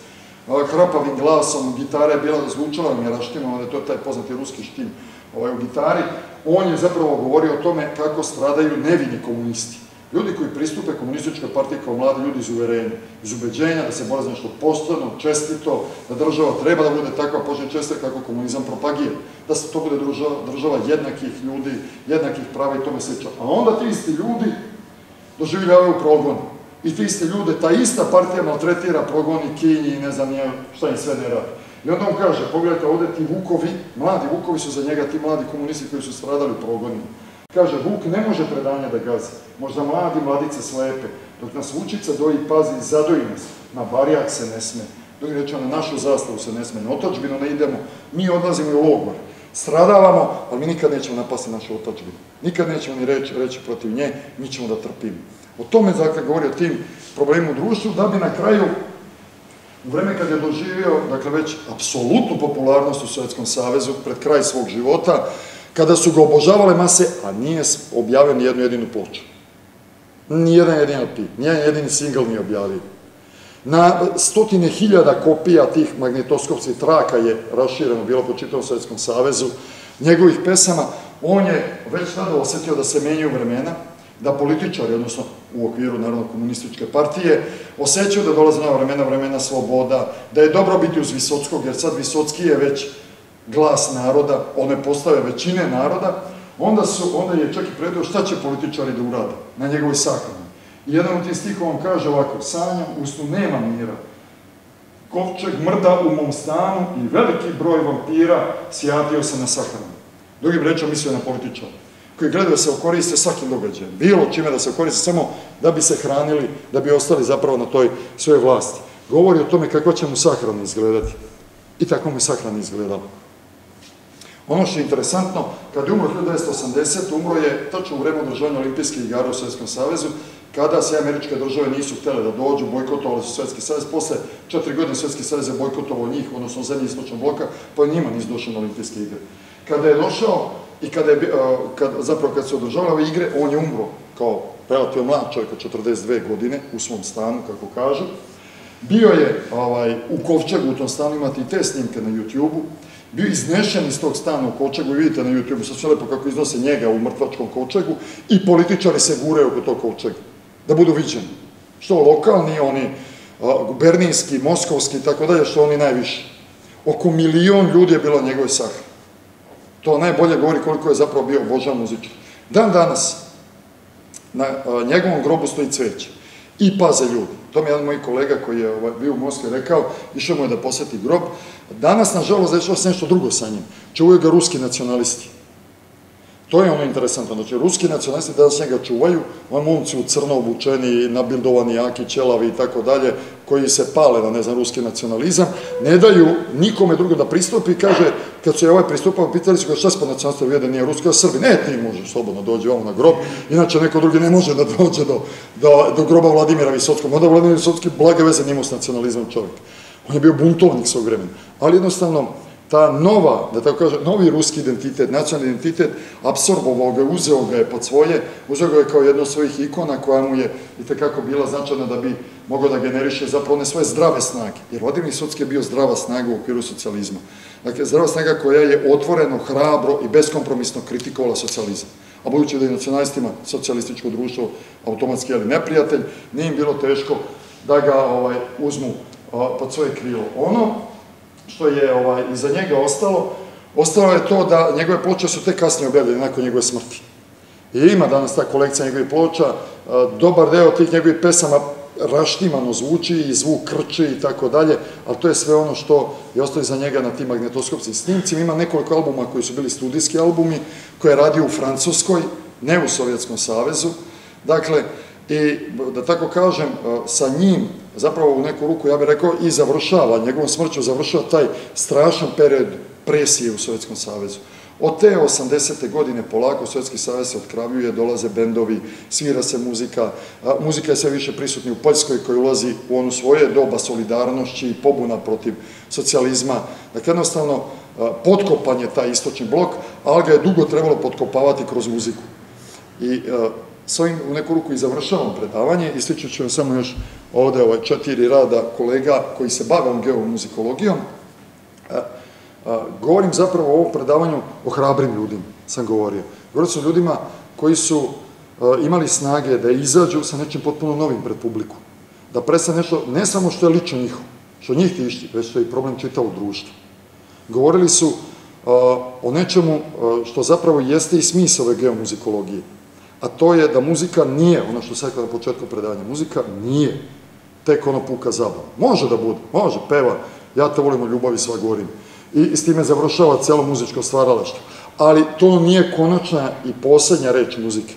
Hrapavim glasom, gitara je bila zvučala mjeraštima, onda je to taj poznati ruski štim ovaj, u gitari, on je zapravo govorio o tome kako stradaju nevini komunisti. Ljudi koji pristupe komunističkoj partiji kao mladi ljudi iz uverenja, iz ubeđenja da se bore za nešto postojno, čestito, da država treba da bude takva počne česta kako komunizam propagira, da se to bude država, država jednakih ljudi, jednakih prava i tome slično. A onda ti isti ljudi doživljavaju progon. I ti isti ljude, ta ista partija maltretira progoni, kinji i ne znam nije šta im sve ne radi. I onda on kaže, pogledajte ovde ti Vukovi, mladi Vukovi su za njega ti mladi komunisti koji su stradali u progonima. Kaže, Vuk ne može predanje da gazi, možda mladi mladice slepe, dok nas Vučica doji pazi, zadoji nas, na barijak se ne sme, dok reče na našu zastavu se ne sme, na otačbinu ne idemo, mi odlazimo u logor, stradavamo, ali mi nikad nećemo napasti našu otačbinu, nikad nećemo ni reći, reći protiv nje, mi ćemo da trpimo. O tome, dakle, govori o tim problemu u društvu, da bi na kraju U vreme kad je doživio, dakle, već apsolutnu popularnost u Sovjetskom savezu pred kraj svog života, kada su ga obožavale mase, a nije objavio ni jednu jedinu ploču. Nijedan jedin LP, nijedan jedini single nije objavio. Na stotine hiljada kopija tih magnetoskopskih traka je rašireno bilo po čitavom Sovjetskom savezu, njegovih pesama, on je već tada osetio da se menjaju vremena, da političari, odnosno u okviru Narodno-komunističke partije, osjećaju da dolaze na vremena, vremena sloboda, da je dobro biti uz Visockog, jer sad Visocki je već glas naroda, one postave većine naroda, onda, su, onda je čak i predao šta će političari da urade na njegovoj sahrani. I jedan od tih stihova vam kaže ovako, sanjam, u snu nema mira, kovčeg mrda u mom stanu i veliki broj vampira sjatio se na sahranu. Drugim rečom mislio na političara koji gledaju da se okoriste svakim događajem, bilo čime da se okoriste, samo da bi se hranili, da bi ostali zapravo na toj svojoj vlasti. Govori o tome kako će mu sahrana izgledati. I tako mu sahrana izgledala. Ono što je interesantno, kad je umro 1980, umro je tačno u vreme održavanja olimpijskih igara u Sovjetskom savezu, kada sve američke države nisu htjele da dođu, bojkotovali su Sovjetski savez, posle četiri godine Sovjetski savez je bojkotovao njih, odnosno zemlje istočnog bloka, pa njima nisu došli na olimpijske igre. Kada je došao i kada je, kad, zapravo kad se održavale ove igre, on je umro kao relativno mlad čovjek od 42 godine u svom stanu, kako kažu. Bio je ovaj, u Kovčegu u tom stanu, imate i te snimke na YouTube-u, bio iznešen iz tog stana u Kovčegu i vidite na YouTube-u, sad sve lepo kako iznose njega u mrtvačkom Kovčegu i političari se gure oko tog Kovčega, da budu viđeni. Što lokalni, oni gubernijski, moskovski i tako dalje, što oni najviše. Oko milion ljudi je bilo njegove sahre. To najbolje govori koliko je zapravo bio božan muzičar. Dan danas, na njegovom grobu stoji cveće. I paze ljudi. To mi je jedan moj kolega koji je ovaj, bio u Moskvi rekao, išao mu je da poseti grob. Danas, nažalost, dešava se nešto drugo sa njim. Čuvaju ga ruski nacionalisti. To je ono interesantno, znači ruski nacionalisti danas njega čuvaju, on momci u crno obučeni, nabildovani, jaki, ćelavi i tako dalje, koji se pale na, ne znam, ruski nacionalizam, ne daju nikome drugom da pristupi kaže, kad su je ovaj pristupao, pitali su ga šta smo nacionalista vide, nije ruski, a Srbi, ne, ti možeš slobodno dođi ovamo na grob, inače neko drugi ne može da dođe do, do, do groba Vladimira Visockog, onda Vladimir Visocki blage veze nima s nacionalizmom čovjek. On je bio buntovnik svog vremena, ali jednostavno, ta nova, da tako kažem, novi ruski identitet, nacionalni identitet, absorbovao ga, uzeo ga je pod svoje, uzeo ga je kao jedno od svojih ikona koja mu je i tekako bila značajna da bi mogao da generiše zapravo one svoje zdrave snage. Jer Vladimir Sudski je bio zdrava snaga u okviru socijalizma. Dakle, zdrava snaga koja je otvoreno, hrabro i beskompromisno kritikovala socijalizam. A budući da je nacionalistima socijalističko društvo automatski ali neprijatelj, nije im bilo teško da ga ovaj, uzmu pod svoje krilo. Ono što je ovaj, iza njega ostalo, ostalo je to da njegove ploče su tek kasnije objavljene nakon njegove smrti. I ima danas ta kolekcija njegovih ploča, dobar deo tih njegovih pesama raštimano zvuči i zvuk krči i tako dalje, ali to je sve ono što je ostalo iza njega na tim magnetoskopskim snimcima. Ima nekoliko albuma koji su bili studijski albumi, koje je radio u Francuskoj, ne u Sovjetskom savezu. Dakle, i da tako kažem, sa njim zapravo u neku ruku, ja bih rekao, i završava, njegovom smrću završava taj strašan period presije u Sovjetskom savezu. Od te 80. godine polako Sovjetski savez se otkravljuje, dolaze bendovi, svira se muzika, muzika je sve više prisutna u Poljskoj koji ulazi u ono svoje doba solidarnošći i pobuna protiv socijalizma. Dakle, jednostavno, potkopan je taj istočni blok, ali ga je dugo trebalo potkopavati kroz muziku. I s ovim u neku ruku i završavam predavanje, ističut ću samo još ovde ovaj četiri rada kolega koji se bave geomuzikologijom. Govorim zapravo o ovom predavanju o hrabrim ljudima, sam govorio. Govorio sam ljudima koji su imali snage da izađu sa nečim potpuno novim pred publiku. Da predstave nešto, ne samo što je lično njihovo, što njih tišti, već što je problem čitavog društva. Govorili su o nečemu što zapravo jeste i smisao ove geomuzikologije a to je da muzika nije, ono što sam rekao na početku predavanja, muzika nije tek ono puka zabava. Može da bude, može, peva, ja te volim u ljubavi sva govorim. I s time završava celo muzičko stvaralaštvo. Ali to nije konačna i poslednja reč muzike.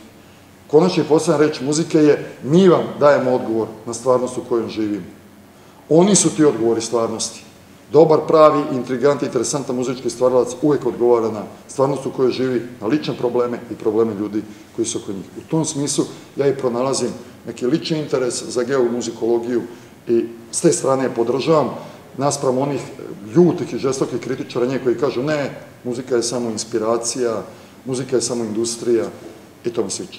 Konačna i poslednja reč muzike je mi vam dajemo odgovor na stvarnost u kojoj živimo. Oni su ti odgovori stvarnosti. Dobar, pravi, intrigant, interesantan muzički stvaralac uvek odgovara na stvarnost u kojoj živi, na lične probleme i probleme ljudi koji su oko njih. U tom smislu ja i pronalazim neki lični interes za geomuzikologiju i s te strane je podržavam naspram onih ljutih i žestokih kritičara nje koji kažu ne, muzika je samo inspiracija, muzika je samo industrija i tome slično.